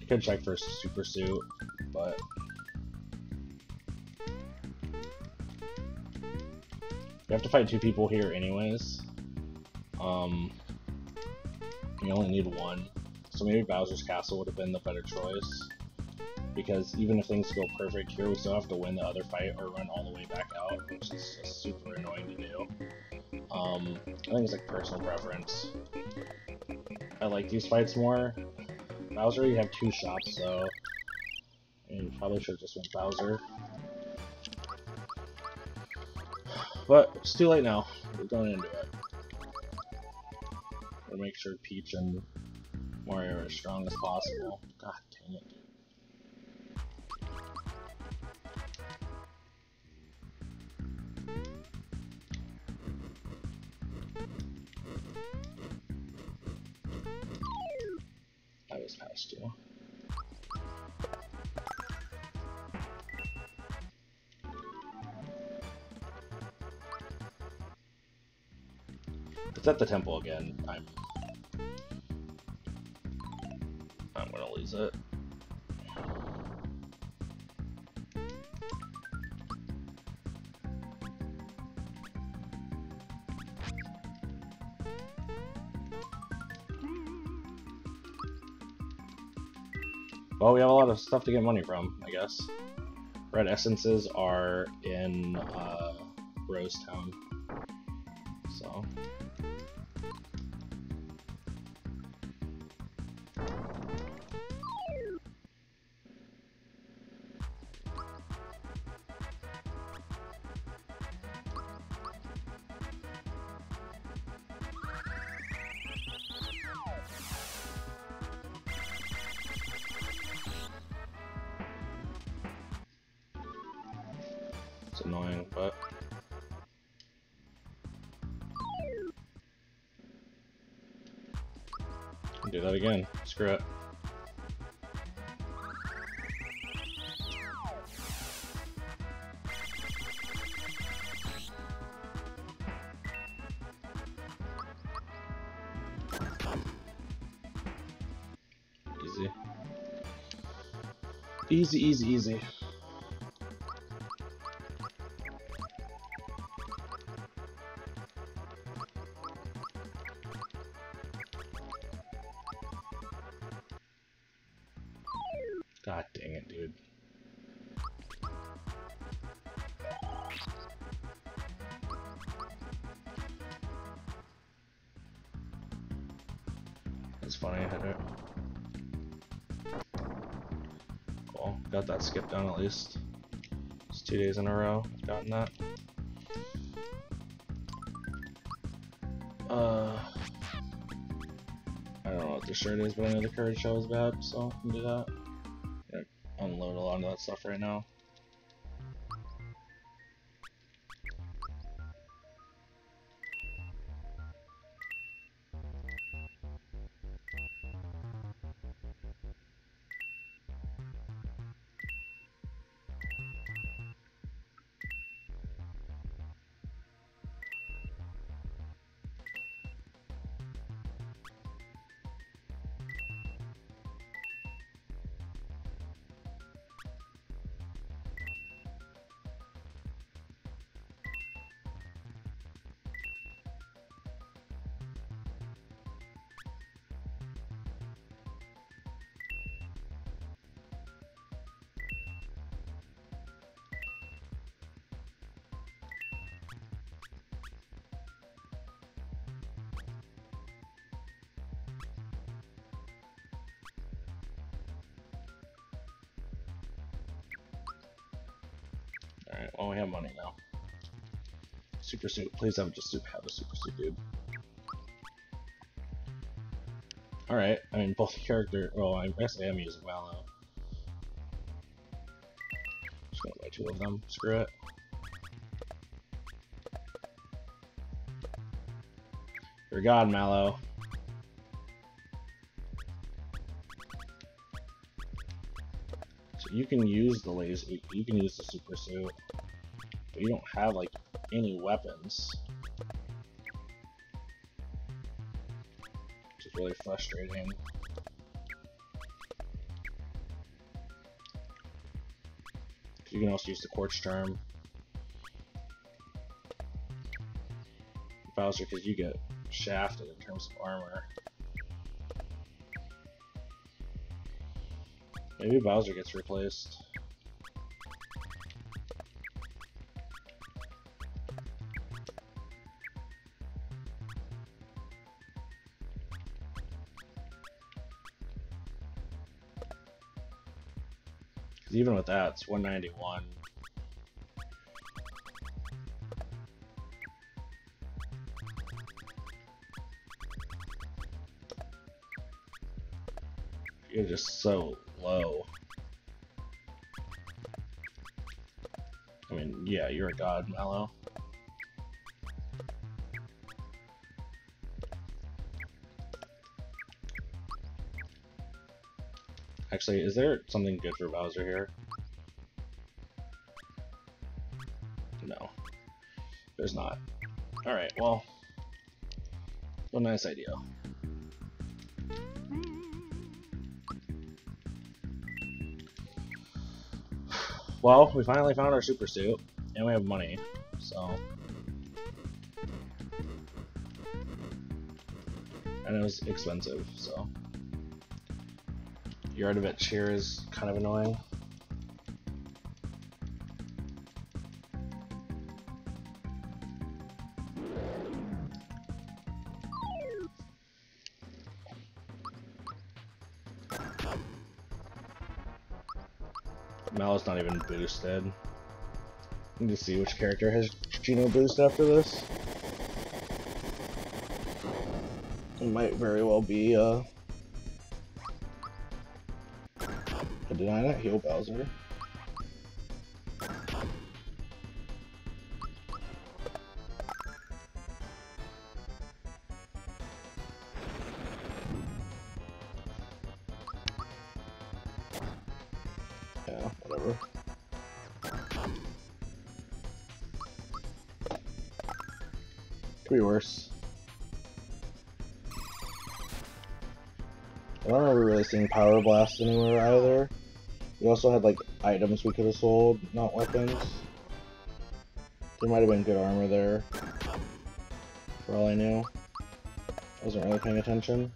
I could check for Super Suit, but... You have to fight two people here anyways. Um, you only need one. So maybe Bowser's Castle would have been the better choice. Because even if things go perfect here, we still have to win the other fight or run all the way back out, which is super annoying to do. Um, I think it's like personal preference. I like these fights more. Bowser, you have two shops, so you probably should have just went Bowser. But it's too late now. We're going into it. We'll make sure Peach and Mario are as strong as possible. It's at the temple again. I'm I'm gonna lose it. Well, we have a lot of stuff to get money from, I guess. Red essences are in uh, Rose Town. That again. Screw it. Easy. Easy, easy, skip down at least. It's two days in a row, I've gotten that. Uh, I don't know what the shirt is, but I know the courage show is bad, so I can do that unload a lot of that stuff right now. Super Please have just soup. Have a Super suit, dude. Alright, I mean, both character. Well, I guess I am using Mallow. Just gonna buy two of them. Screw it. You're God, Mallow. So you can use the laser, you can use the super suit, but you don't have like any weapons. Which is really frustrating. You can also use the Quartz Charm. Bowser, because you get shafted in terms of armor. Maybe Bowser gets replaced. Even with that, it's 191. You're just so low. I mean, yeah, you're a god, Mallow. Actually, is there something good for Bowser here? No. There's not. Alright, well. a nice idea. Well, we finally found our super suit, and we have money, so... And it was expensive, so... Yaridovich here is kind of annoying. Mallow's not even boosted. Need to see which character has Geno boost after this. It might very well be uh, Did I not heal Bowser? Yeah, whatever. Could be worse. I don't remember really seeing Power Blast anywhere either. We also had like items we could have sold, not weapons. There might have been good armor there. For all I knew. I wasn't really paying attention.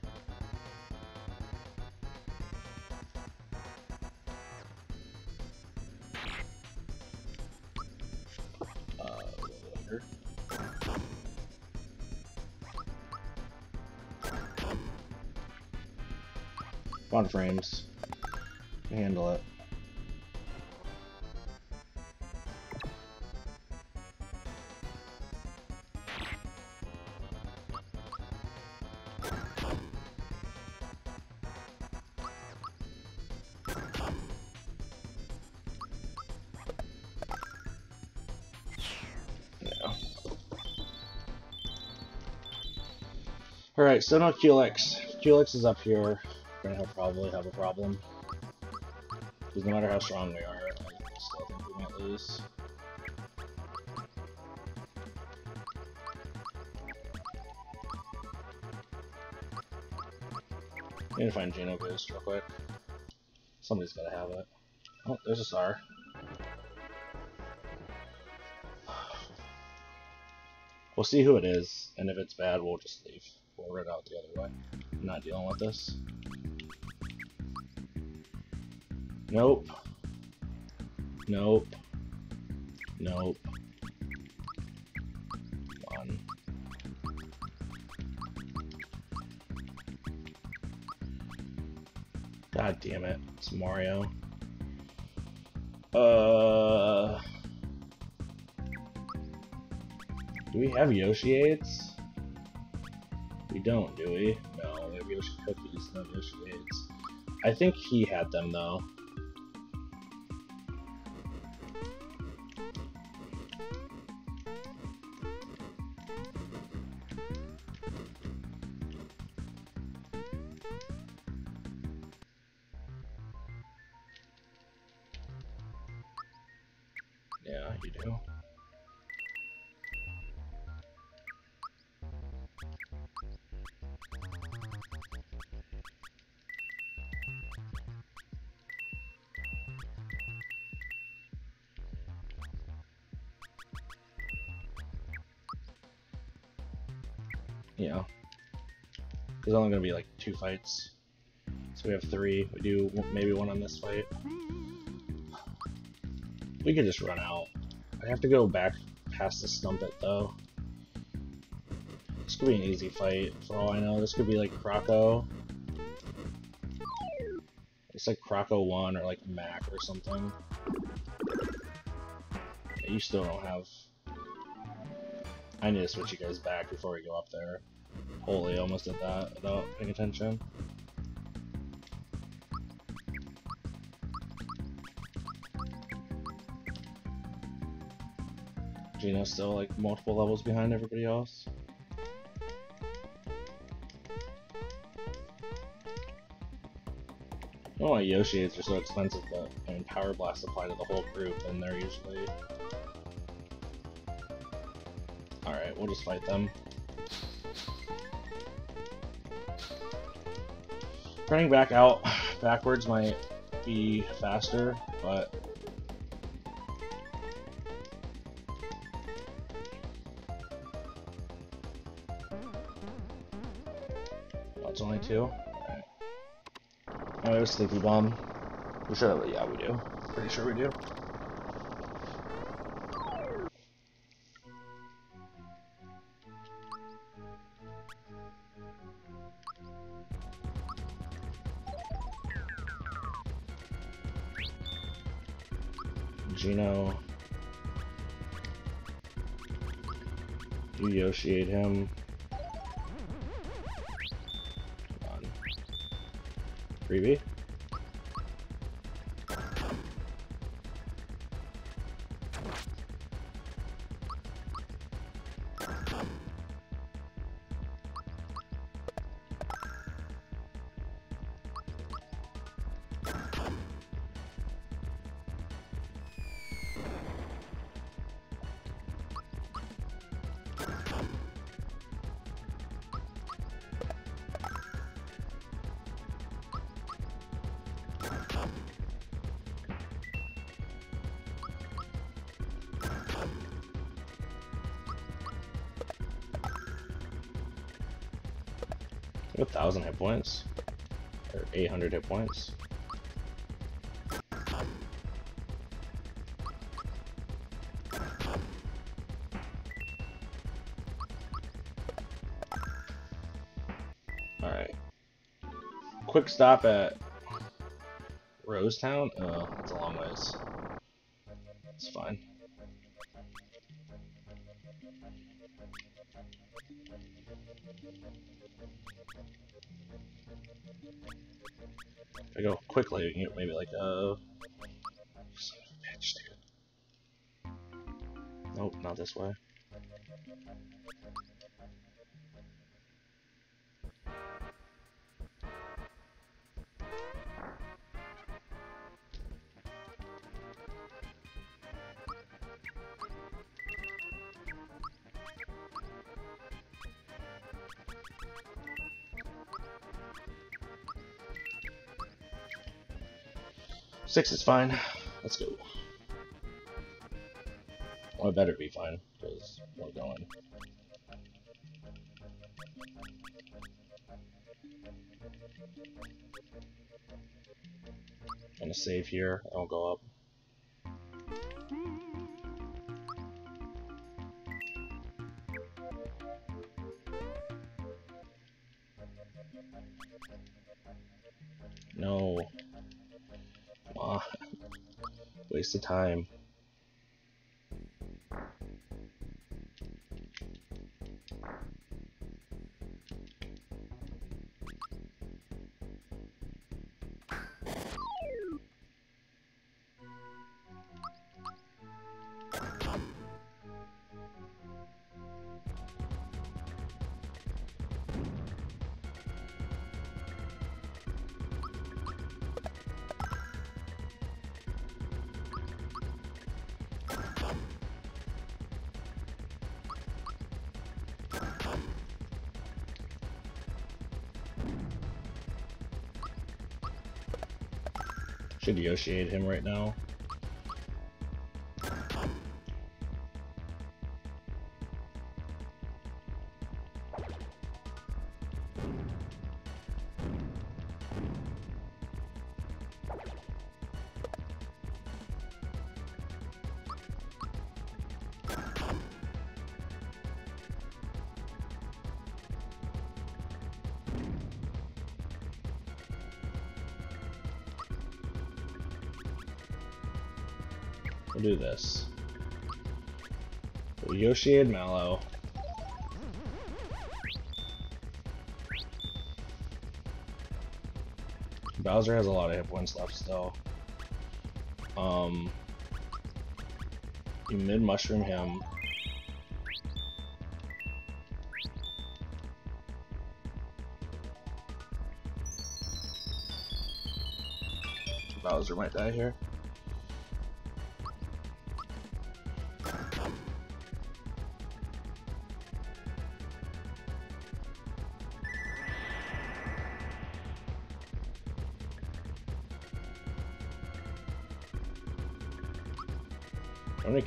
Alright, so no Culex. Culex is up here. We're gonna probably have a problem. Because no matter how strong we are, I still think we might lose. I need to find Geno Boost real quick. Somebody's gotta have it. Oh, there's a star. We'll see who it is, and if it's bad, we'll just Not dealing with this. Nope. Nope. Nope. One. God damn it. It's Mario. Uh... Do we have Yoshi-Ades? We don't, do we? Yoshi cookies, Yoshi aids. I think he had them though. Only gonna be like two fights. So we have three. We do maybe one on this fight. We could just run out. I have to go back past the stump it though. This could be an easy fight for all I know. This could be like Croco. It's like Croco 1 or like Mack or something. Yeah, you still don't have... I need to switch you guys back before we go up there. Holy, almost did that without paying attention. Geno's still like multiple levels behind everybody else. I don't know why Yoshi are so expensive, but I mean, Power Blast apply to the whole group, and they're usually... Alright, we'll just fight them. Running back out *sighs* backwards might be faster, but... Oh, That's only two? Oh, there's Sticky Bomb. We should yeah, we do. Pretty sure we do. Yoshiate him. Freebie? Points. Or 800 hit points. Alright. Quick stop at Rose Town? Oh, that's a long ways. We can get maybe like a... Son of a bitch, dude. Nope, not this way. Six is fine. Let's go. It better be fine, because we're going. Gonna save here, I'll go up. Time. Should Yoshiate him right now. Do this. Yoshi and Mallow. Bowser has a lot of hit points left still. Um, you mid mushroom him. Bowser might die here.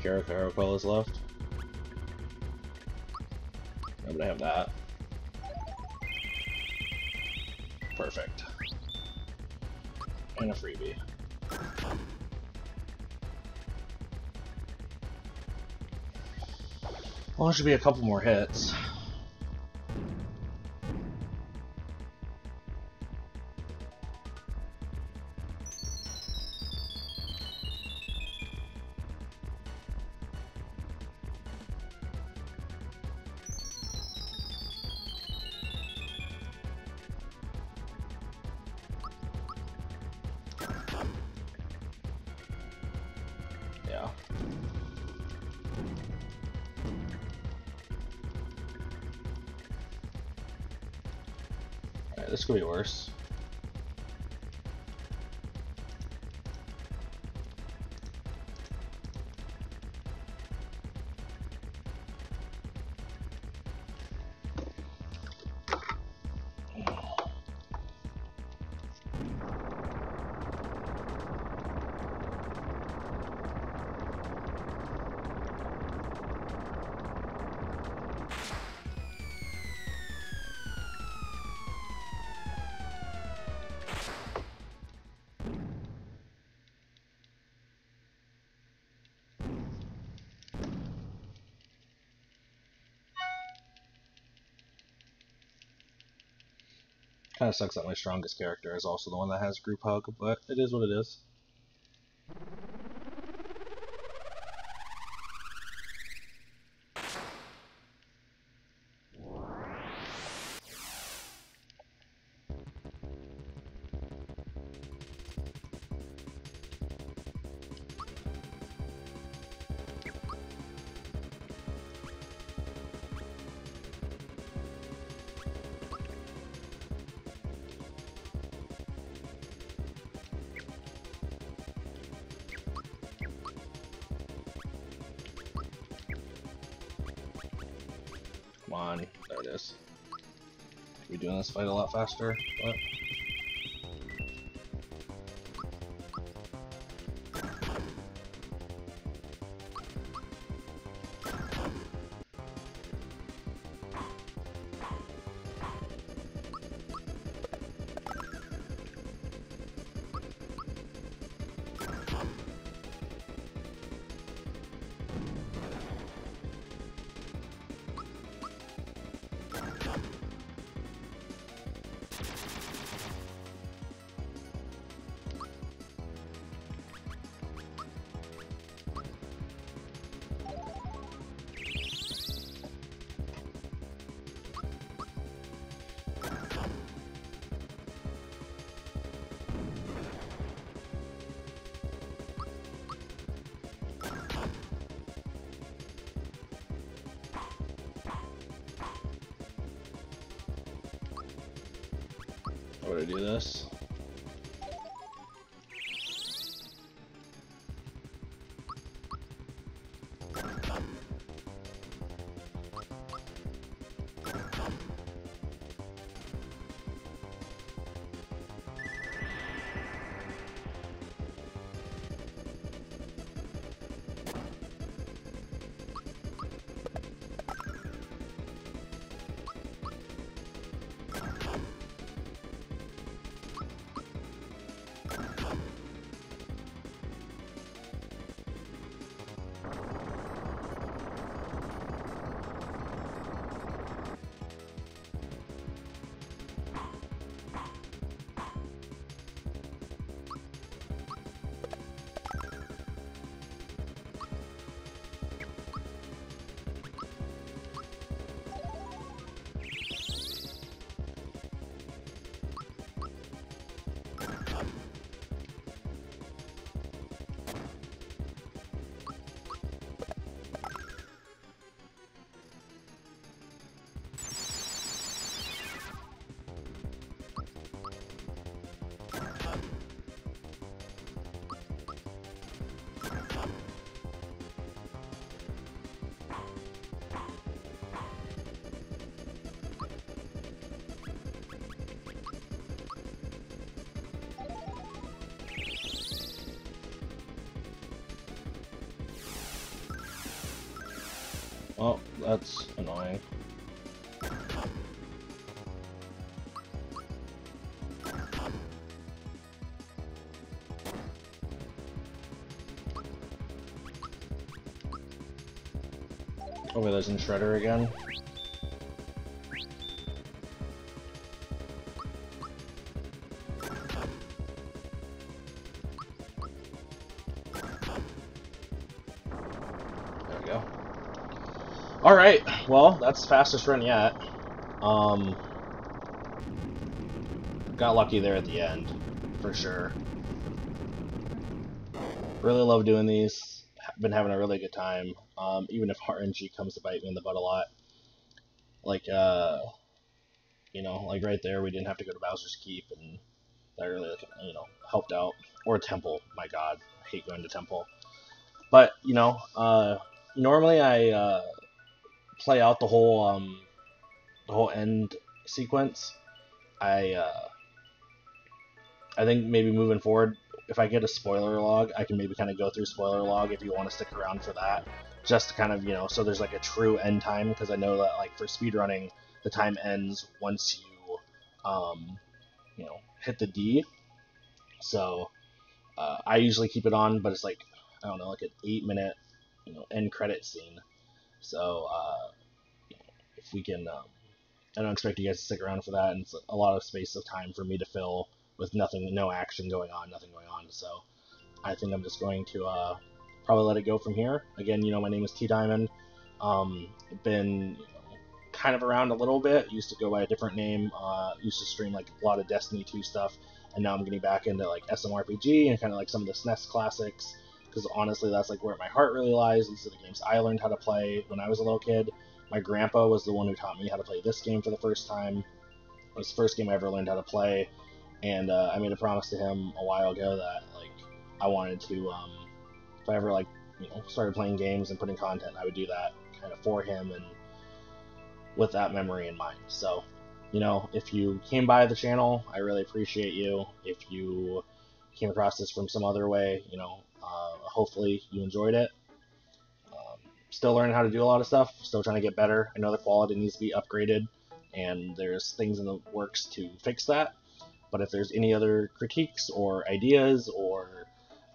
Many Caracara is left? I'm gonna have that. Perfect. And a freebie. Well, there should be a couple more hits. Kind of sucks that my strongest character is also the one that has group hug, but it is what it is. This fight a lot faster, but Well, that's annoying. Oh, there's in Shredder again. Well, that's the fastest run yet. Um, got lucky there at the end, for sure. Really love doing these. Been having a really good time. Um, even if RNG comes to bite me in the butt a lot. Like, uh, you know, like right there, we didn't have to go to Bowser's Keep, and that really, you know, helped out. Or Temple, my god, I hate going to Temple. But, you know, uh, normally I, uh, play out the whole um, the whole end sequence. I uh, I think maybe moving forward, if I get a spoiler log, I can maybe kind of go through spoiler log if you want to stick around for that, just to kind of you know, so there's like a true end time because I know that like for speedrunning, the time ends once you um, you know hit the D. So uh, I usually keep it on, but it's like I don't know, like an eight minute you know end credit scene. So uh, we can, um, I don't expect you guys to stick around for that, and it's a lot of space of time for me to fill with nothing, no action going on, nothing going on. So I think I'm just going to uh, probably let it go from here. Again, you know, my name is T Diamond. Um, been kind of around a little bit. Used to go by a different name. Uh, used to stream like a lot of Destiny 2 stuff, and now I'm getting back into like SMRPG and kind of like some of the SNES classics because honestly, that's like where my heart really lies. These are the games I learned how to play when I was a little kid. My grandpa was the one who taught me how to play this game for the first time. It was the first game I ever learned how to play, and uh, I made a promise to him a while ago that like I wanted to, um, if I ever like you know started playing games and putting content, I would do that kind of for him and with that memory in mind. So, you know, if you came by the channel, I really appreciate you. If you came across this from some other way, you know, uh, hopefully you enjoyed it. Still learning how to do a lot of stuff. Still trying to get better. I know the quality needs to be upgraded, and there's things in the works to fix that. But if there's any other critiques or ideas or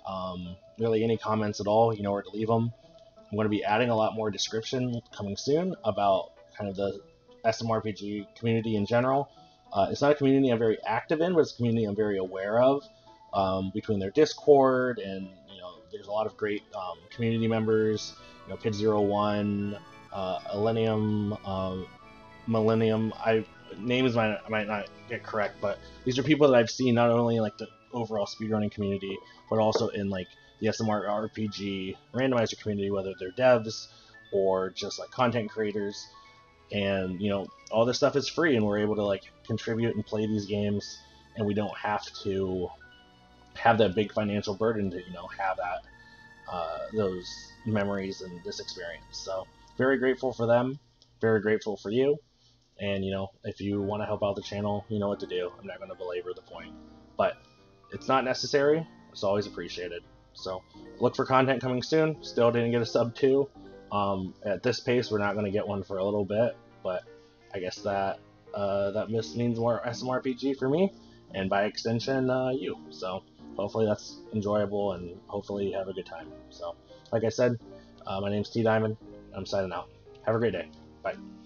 um, really any comments at all, you know where to leave them. I'm going to be adding a lot more description coming soon about kind of the SMRPG community in general. Uh, it's not a community I'm very active in, but it's a community I'm very aware of. Um, between their Discord and you know, there's a lot of great um, community members. You know, Kid Zero One, uh, Millennium, um, Millennium. I names might might not get correct, but these are people that I've seen not only in like the overall speedrunning community, but also in like the SMR RPG randomizer community, whether they're devs or just like content creators. And you know, all this stuff is free, and we're able to like contribute and play these games, and we don't have to have that big financial burden to you know have that uh, those memories and this experience. So very grateful for them, very grateful for you, and you know if you want to help out the channel, you know what to do. I'm not going to belabor the point, but it's not necessary. It's always appreciated. So look for content coming soon. Still didn't get a sub two. Um, at this pace, we're not going to get one for a little bit, but I guess that uh, that means more SMRPG for me, and by extension, uh, you. So hopefully that's enjoyable, and hopefully you have a good time. So, like I said, uh, my name's T Diamond. I'm signing out. Have a great day. Bye.